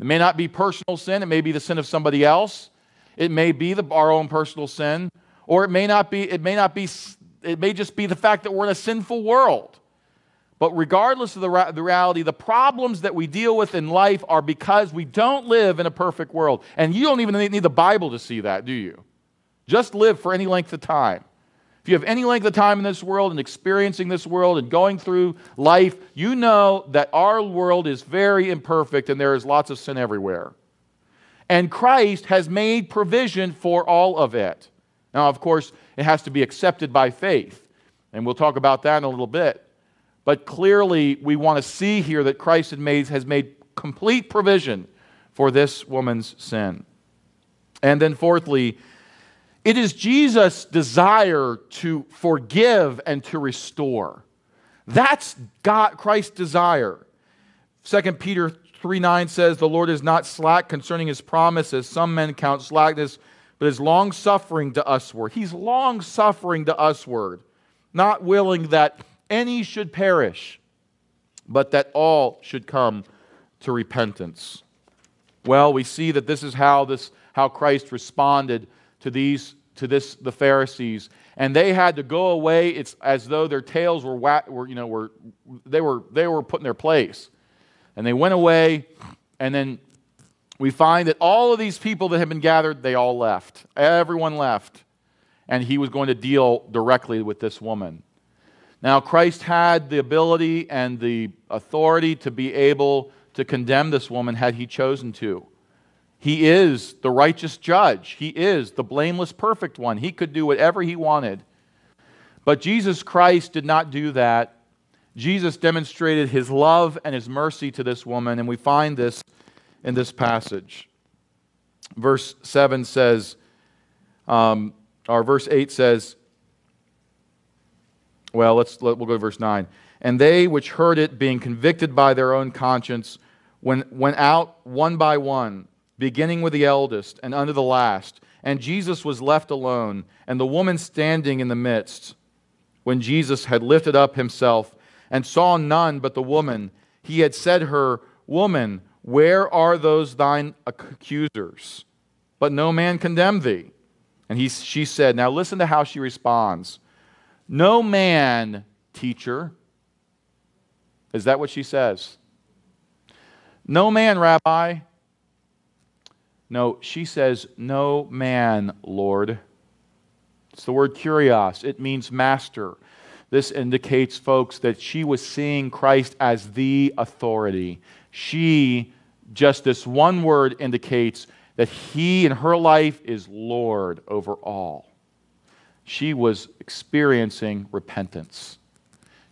It may not be personal sin, it may be the sin of somebody else, it may be the, our own personal sin, or it may not be, it may not be, it may just be the fact that we're in a sinful world. But regardless of the, the reality, the problems that we deal with in life are because we don't live in a perfect world. And you don't even need the Bible to see that, do you? Just live for any length of time. If you have any length of time in this world and experiencing this world and going through life, you know that our world is very imperfect and there is lots of sin everywhere. And Christ has made provision for all of it. Now, of course, it has to be accepted by faith. And we'll talk about that in a little bit. But clearly, we want to see here that Christ has made, complete provision for this woman's sin. And then, fourthly, it is Jesus' desire to forgive and to restore. That's God, Christ's desire. 2 Peter 3 9 says, The Lord is not slack concerning his promise, as some men count slackness, but is long suffering to usward. He's long suffering to usward, not willing that any should perish, but that all should come to repentance. Well, we see that this is how, this, how Christ responded to these to this the Pharisees, and they had to go away. It's as though their tails were, were you know were they were they were put in their place, and they went away, and then we find that all of these people that had been gathered, they all left. Everyone left, and he was going to deal directly with this woman. Now, Christ had the ability and the authority to be able to condemn this woman had he chosen to. He is the righteous judge. He is the blameless, perfect one. He could do whatever he wanted. But Jesus Christ did not do that. Jesus demonstrated his love and his mercy to this woman, and we find this in this passage. Verse 7 says, um, or verse 8 says, well, let's, let, we'll go to verse 9. And they which heard it, being convicted by their own conscience, went, went out one by one beginning with the eldest and unto the last. And Jesus was left alone, and the woman standing in the midst. When Jesus had lifted up himself and saw none but the woman, he had said her, Woman, where are those thine accusers? But no man condemned thee. And he, she said, Now listen to how she responds. No man, teacher. Is that what she says? No man, rabbi. No, she says, No man, Lord. It's the word kurios, it means master. This indicates, folks, that she was seeing Christ as the authority. She, just this one word indicates that he in her life is Lord over all. She was experiencing repentance.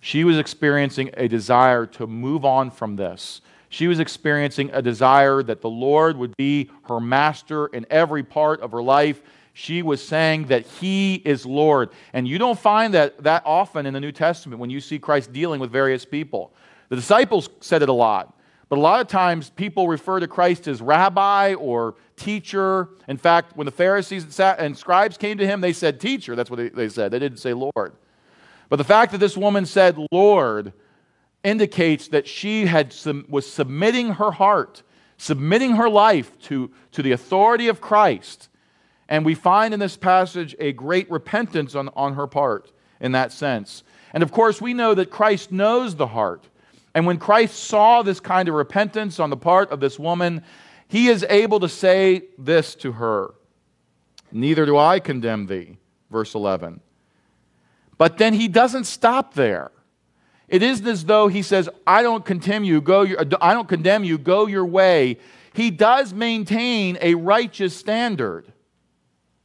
She was experiencing a desire to move on from this she was experiencing a desire that the Lord would be her master in every part of her life. She was saying that He is Lord. And you don't find that that often in the New Testament when you see Christ dealing with various people. The disciples said it a lot. But a lot of times people refer to Christ as rabbi or teacher. In fact, when the Pharisees and scribes came to him, they said teacher. That's what they said. They didn't say Lord. But the fact that this woman said Lord indicates that she had was submitting her heart, submitting her life to, to the authority of Christ. And we find in this passage a great repentance on, on her part in that sense. And of course, we know that Christ knows the heart. And when Christ saw this kind of repentance on the part of this woman, he is able to say this to her Neither do I condemn thee, verse 11. But then he doesn't stop there. It isn't as though he says, I don't condemn you, go your, I don't condemn you, go your way. He does maintain a righteous standard.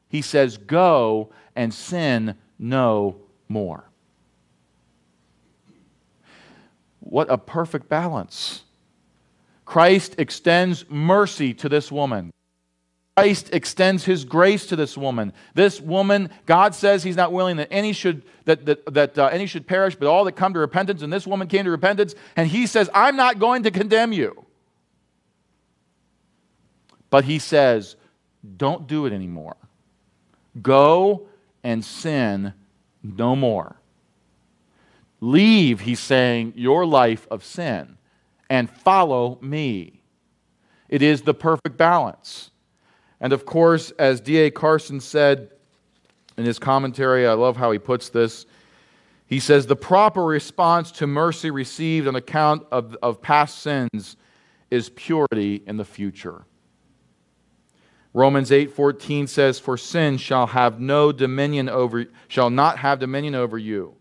He says, Go and sin no more. What a perfect balance. Christ extends mercy to this woman. Christ extends his grace to this woman. This woman, God says he's not willing that any should that that, that uh, any should perish, but all that come to repentance. And this woman came to repentance, and he says, "I'm not going to condemn you." But he says, "Don't do it anymore. Go and sin no more. Leave," he's saying, "your life of sin, and follow me." It is the perfect balance. And of course, as D.A. Carson said in his commentary, I love how he puts this. He says, The proper response to mercy received on account of, of past sins is purity in the future. Romans 8:14 says for sin shall have no dominion over shall not have dominion over you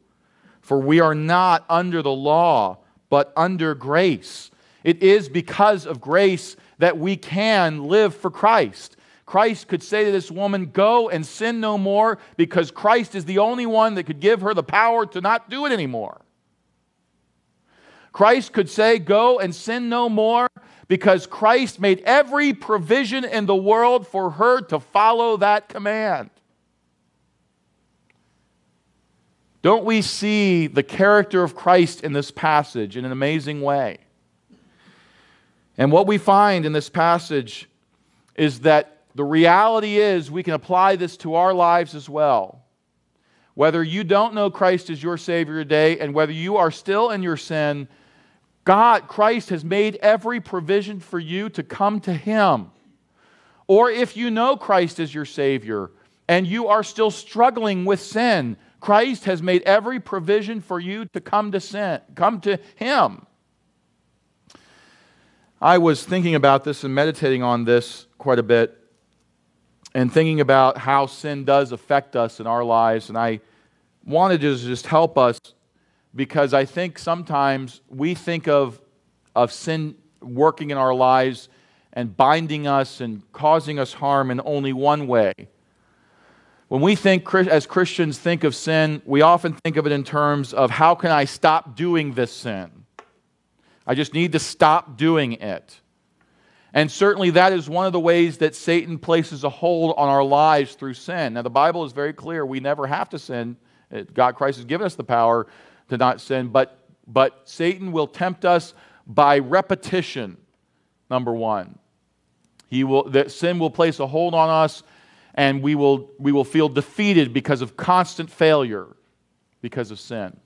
for we are not under the law but under grace it is because of grace that we can live for Christ Christ could say to this woman, Go and sin no more, because Christ is the only one that could give her the power to not do it anymore. Christ could say, Go and sin no more, because Christ made every provision in the world for her to follow that command. Don't we see the character of Christ in this passage in an amazing way? And what we find in this passage is that the reality is, we can apply this to our lives as well. Whether you don't know Christ as your Savior today, and whether you are still in your sin, God, Christ has made every provision for you to come to Him. Or if you know Christ as your Savior and you are still struggling with sin, Christ has made every provision for you to come to sin, come to Him. I was thinking about this and meditating on this quite a bit and thinking about how sin does affect us in our lives. And I wanted to just help us because I think sometimes we think of, of sin working in our lives and binding us and causing us harm in only one way. When we think as Christians think of sin, we often think of it in terms of how can I stop doing this sin? I just need to stop doing it. And certainly that is one of the ways that Satan places a hold on our lives through sin. Now, the Bible is very clear. We never have to sin. Uh, God, Christ has given us the power to not sin, but, but Satan will tempt us by repetition, number one. He will, that sin will place a hold on us, and we will, we will feel defeated because of constant failure because of sin.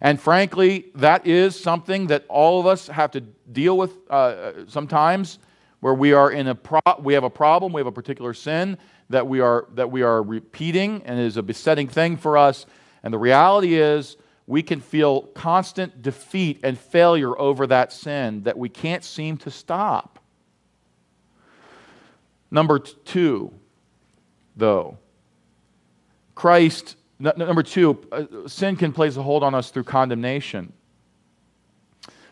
And frankly, that is something that all of us have to deal with uh, sometimes, where we are in a pro- we have a problem, we have a particular sin that we are that we are repeating and is a besetting thing for us. And the reality is, we can feel constant defeat and failure over that sin that we can't seem to stop. Number two, though, Christ Number two, uh, sin can place a hold on us through condemnation.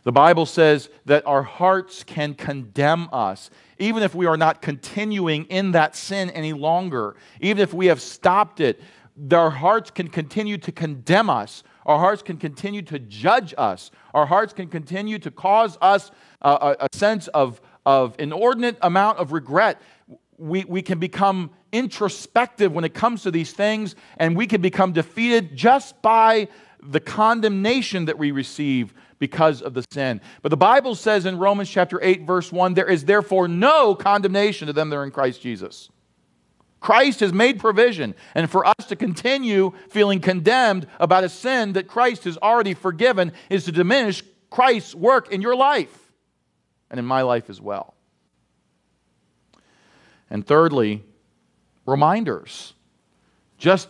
The Bible says that our hearts can condemn us, even if we are not continuing in that sin any longer, even if we have stopped it. Our hearts can continue to condemn us. Our hearts can continue to judge us. Our hearts can continue to cause us a, a sense of, of inordinate amount of regret. We, we can become introspective when it comes to these things, and we can become defeated just by the condemnation that we receive because of the sin. But the Bible says in Romans chapter 8 verse 1, there is therefore no condemnation to them that are in Christ Jesus. Christ has made provision, and for us to continue feeling condemned about a sin that Christ has already forgiven is to diminish Christ's work in your life and in my life as well. And thirdly, reminders. Just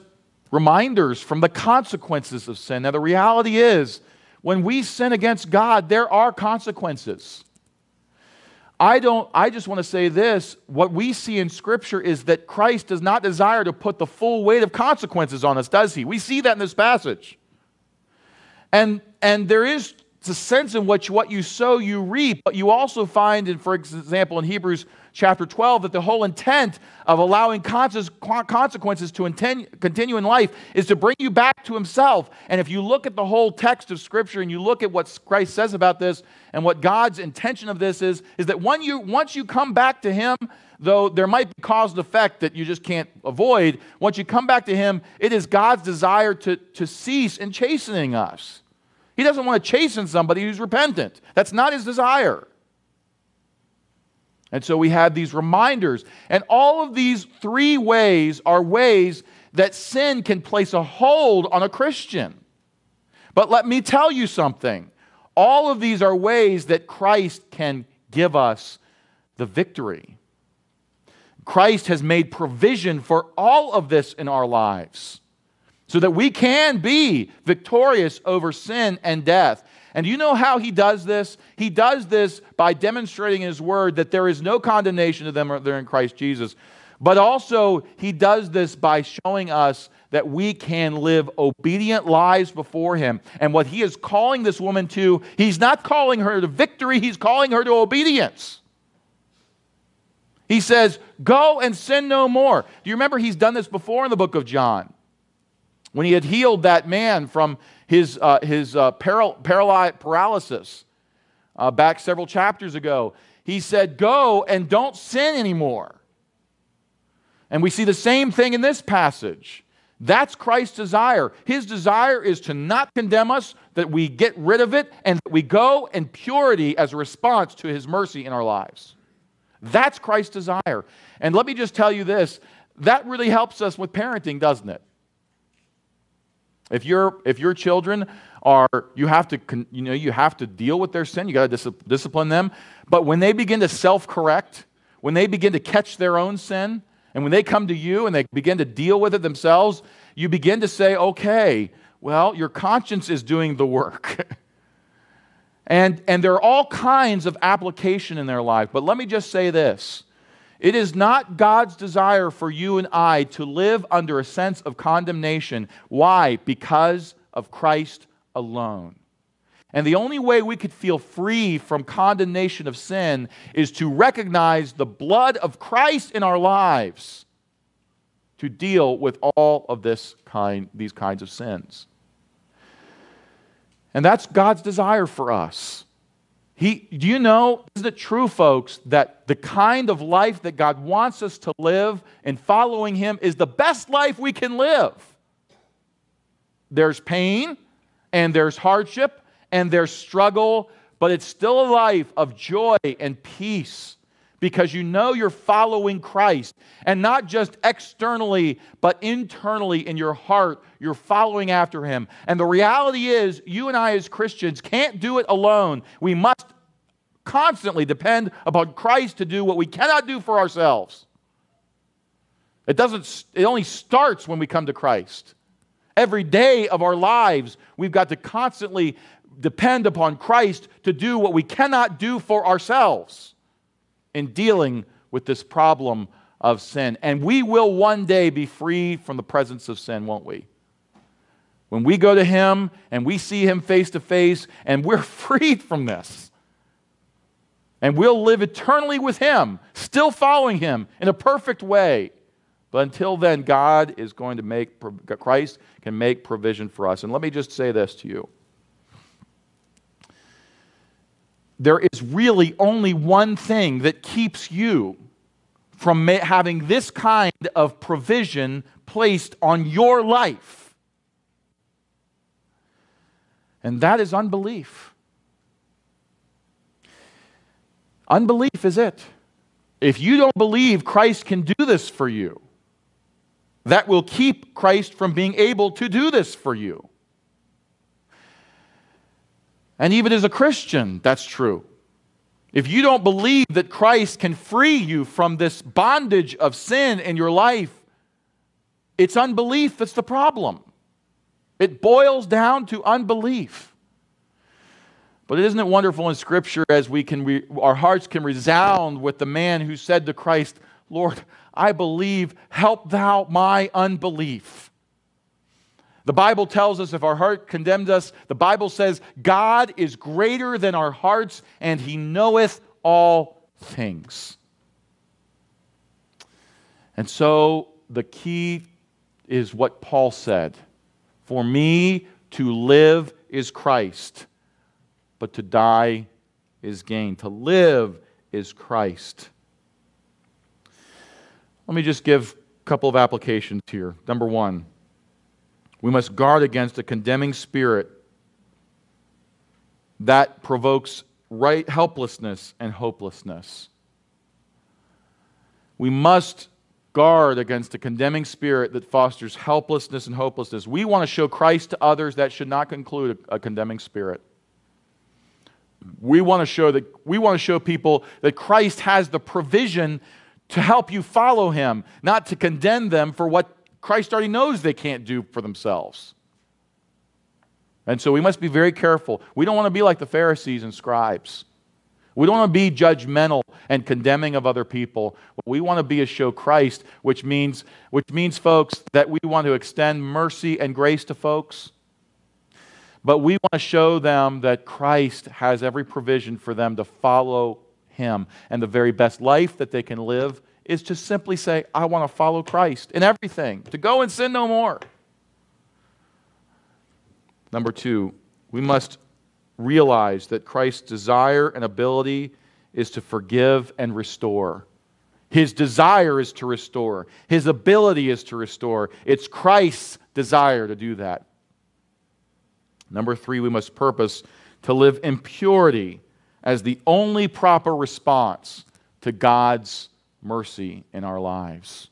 reminders from the consequences of sin. Now, the reality is, when we sin against God, there are consequences. I don't I just want to say this, what we see in scripture is that Christ does not desire to put the full weight of consequences on us, does he? We see that in this passage. And and there is a sense in which what you sow you reap, but you also find in for example in Hebrews chapter 12 that the whole intent of allowing consequences to continue in life is to bring you back to Himself. And if you look at the whole text of Scripture and you look at what Christ says about this and what God's intention of this is, is that when you, once you come back to Him, though there might be cause and effect that you just can't avoid, once you come back to Him, it is God's desire to, to cease in chastening us. He doesn't want to chasten somebody who's repentant. That's not His desire. And so we have these reminders. And all of these three ways are ways that sin can place a hold on a Christian. But let me tell you something all of these are ways that Christ can give us the victory. Christ has made provision for all of this in our lives so that we can be victorious over sin and death. And you know how he does this? He does this by demonstrating in his word that there is no condemnation to them that are in Christ Jesus. But also, he does this by showing us that we can live obedient lives before him. And what he is calling this woman to, he's not calling her to victory, he's calling her to obedience. He says, Go and sin no more. Do you remember he's done this before in the book of John? When he had healed that man from his, uh, his uh, paral- paralysis uh, back several chapters ago. He said, Go and don't sin anymore. And we see the same thing in this passage. That's Christ's desire. His desire is to not condemn us, that we get rid of it, and that we go in purity as a response to his mercy in our lives. That's Christ's desire. And let me just tell you this that really helps us with parenting, doesn't it? If, your if your children are, you have to, you know, you have to deal with their sin, you got to dis- discipline them. But when they begin to self correct, when they begin to catch their own sin, and when they come to you and they begin to deal with it themselves, you begin to say, okay, well, your conscience is doing the work. and, and there are all kinds of application in their life. But let me just say this it is not God's desire for you and I to live under a sense of condemnation. Why? Because of Christ alone. And the only way we could feel free from condemnation of sin is to recognize the blood of Christ in our lives to deal with all of this kind, these kinds of sins. And that's God's desire for us. He, do you know, isn't it true, folks, that the kind of life that God wants us to live in following Him is the best life we can live? There's pain, and there's hardship, and there's struggle, but it's still a life of joy and peace because you know you're following Christ. And not just externally, but internally in your heart, you're following after him. And the reality is, you and I as Christians can't do it alone. We must constantly depend upon Christ to do what we cannot do for ourselves. It doesn't it only starts when we come to Christ. Every day of our lives, we've got to constantly depend upon Christ to do what we cannot do for ourselves in dealing with this problem of sin. And we will one day be free from the presence of sin, won't we? When we go to Him and we see Him face to face and we're freed from this. And we'll live eternally with Him, still following Him in a perfect way. But until then, God is going to make, Christ can make provision for us. And let me just say this to you there is really only one thing that keeps you from having this kind of provision placed on your life. And that is unbelief. Unbelief is it. If you don't believe Christ can do this for you, that will keep Christ from being able to do this for you. And even as a Christian, that's true. If you don't believe that Christ can free you from this bondage of sin in your life, it's unbelief that's the problem. It boils down to unbelief. But isn't it wonderful in Scripture as we can our hearts can resound with the man who said to Christ, Lord, I believe, help thou my unbelief. The Bible tells us if our heart condemns us, the Bible says God is greater than our hearts and he knoweth all things. And so the key is what Paul said For me to live is Christ, but to die is gain. To live is Christ. Let me just give a couple of applications here. Number one, we must guard against a condemning spirit that provokes right helplessness and hopelessness. We must guard against a condemning spirit that fosters helplessness and hopelessness. We want to show Christ to others that should not conclude a, a condemning spirit. We want to show that we want to show people that Christ has the provision to help you follow him, not to condemn them for what Christ already knows they can't do for themselves. And so we must be very careful. We don't want to be like the Pharisees and scribes. We don't want to be judgmental and condemning of other people. We want to be a show Christ, which means, which means, folks, that we want to extend mercy and grace to folks. But we want to show them that Christ has every provision for them to follow him. And the very best life that they can live is to simply say, I want to follow Christ in everything, to go and sin no more. Number two, we must realize that Christ's desire and ability is to forgive and restore. His desire is to restore. His ability is to restore. It's Christ's desire to do that. Number three, we must purpose to live in purity as the only proper response to God's mercy in our lives.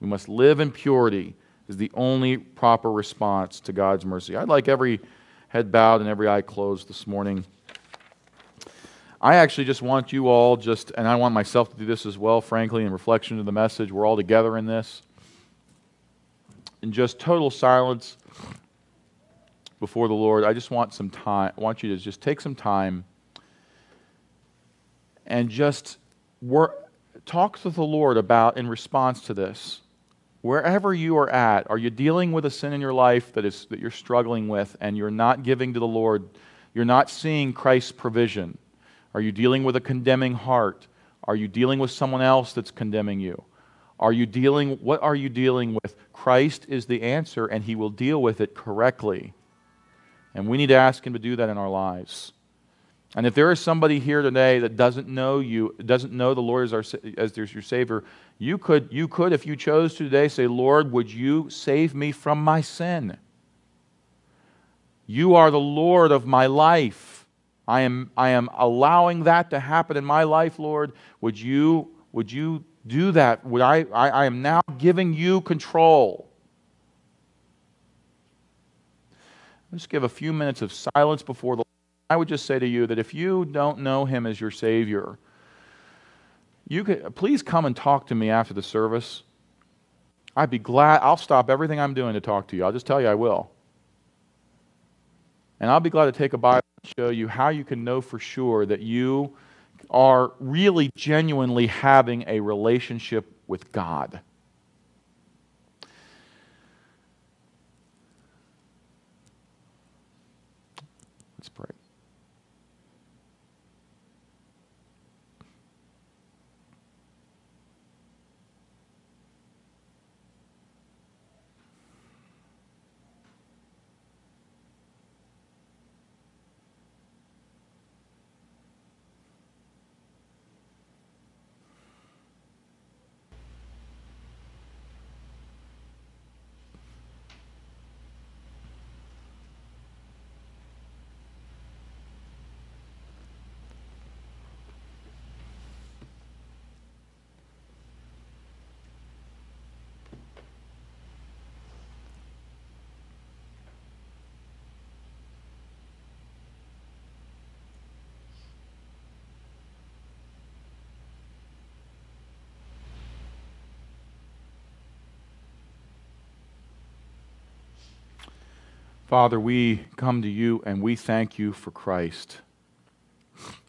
We must live in purity as the only proper response to God's mercy. I'd like every head bowed and every eye closed this morning. I actually just want you all just, and I want myself to do this as well, frankly, in reflection of the message. We're all together in this. In just total silence before the Lord, I just want some time. I want you to just take some time and just work, talk to the Lord about in response to this. Wherever you are at, are you dealing with a sin in your life that, is, that you're struggling with and you're not giving to the Lord? You're not seeing Christ's provision. Are you dealing with a condemning heart? Are you dealing with someone else that's condemning you? Are you dealing what are you dealing with? Christ is the answer and he will deal with it correctly. And we need to ask him to do that in our lives. And if there is somebody here today that doesn't know you, doesn't know the Lord as, our, as your Savior, you could, you could, if you chose to today, say, Lord, would you save me from my sin? You are the Lord of my life. I am, I am allowing that to happen in my life, Lord. Would you, would you do that? Would I, I, I am now giving you control. Let's give a few minutes of silence before the I would just say to you that if you don't know him as your Savior, you could please come and talk to me after the service. I'd be glad. I'll stop everything I'm doing to talk to you. I'll just tell you I will. And I'll be glad to take a Bible and show you how you can know for sure that you are really genuinely having a relationship with God. Let's pray. Father, we come to you and we thank you for Christ.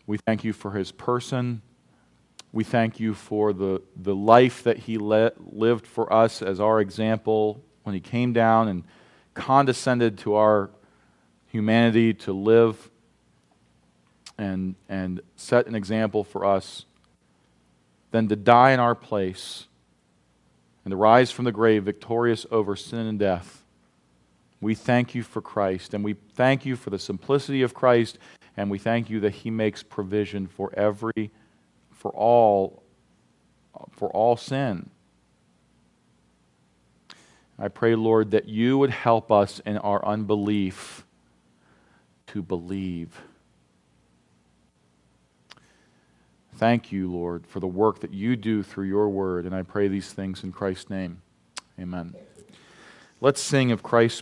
We thank you for his person. We thank you for the, the life that he le- lived for us as our example when he came down and condescended to our humanity to live and, and set an example for us, then to die in our place and to rise from the grave victorious over sin and death. We thank you for Christ, and we thank you for the simplicity of Christ, and we thank you that He makes provision for every, for all, for all sin. I pray, Lord, that you would help us in our unbelief to believe. Thank you, Lord, for the work that you do through your word, and I pray these things in Christ's name. Amen. Let's sing of Christ's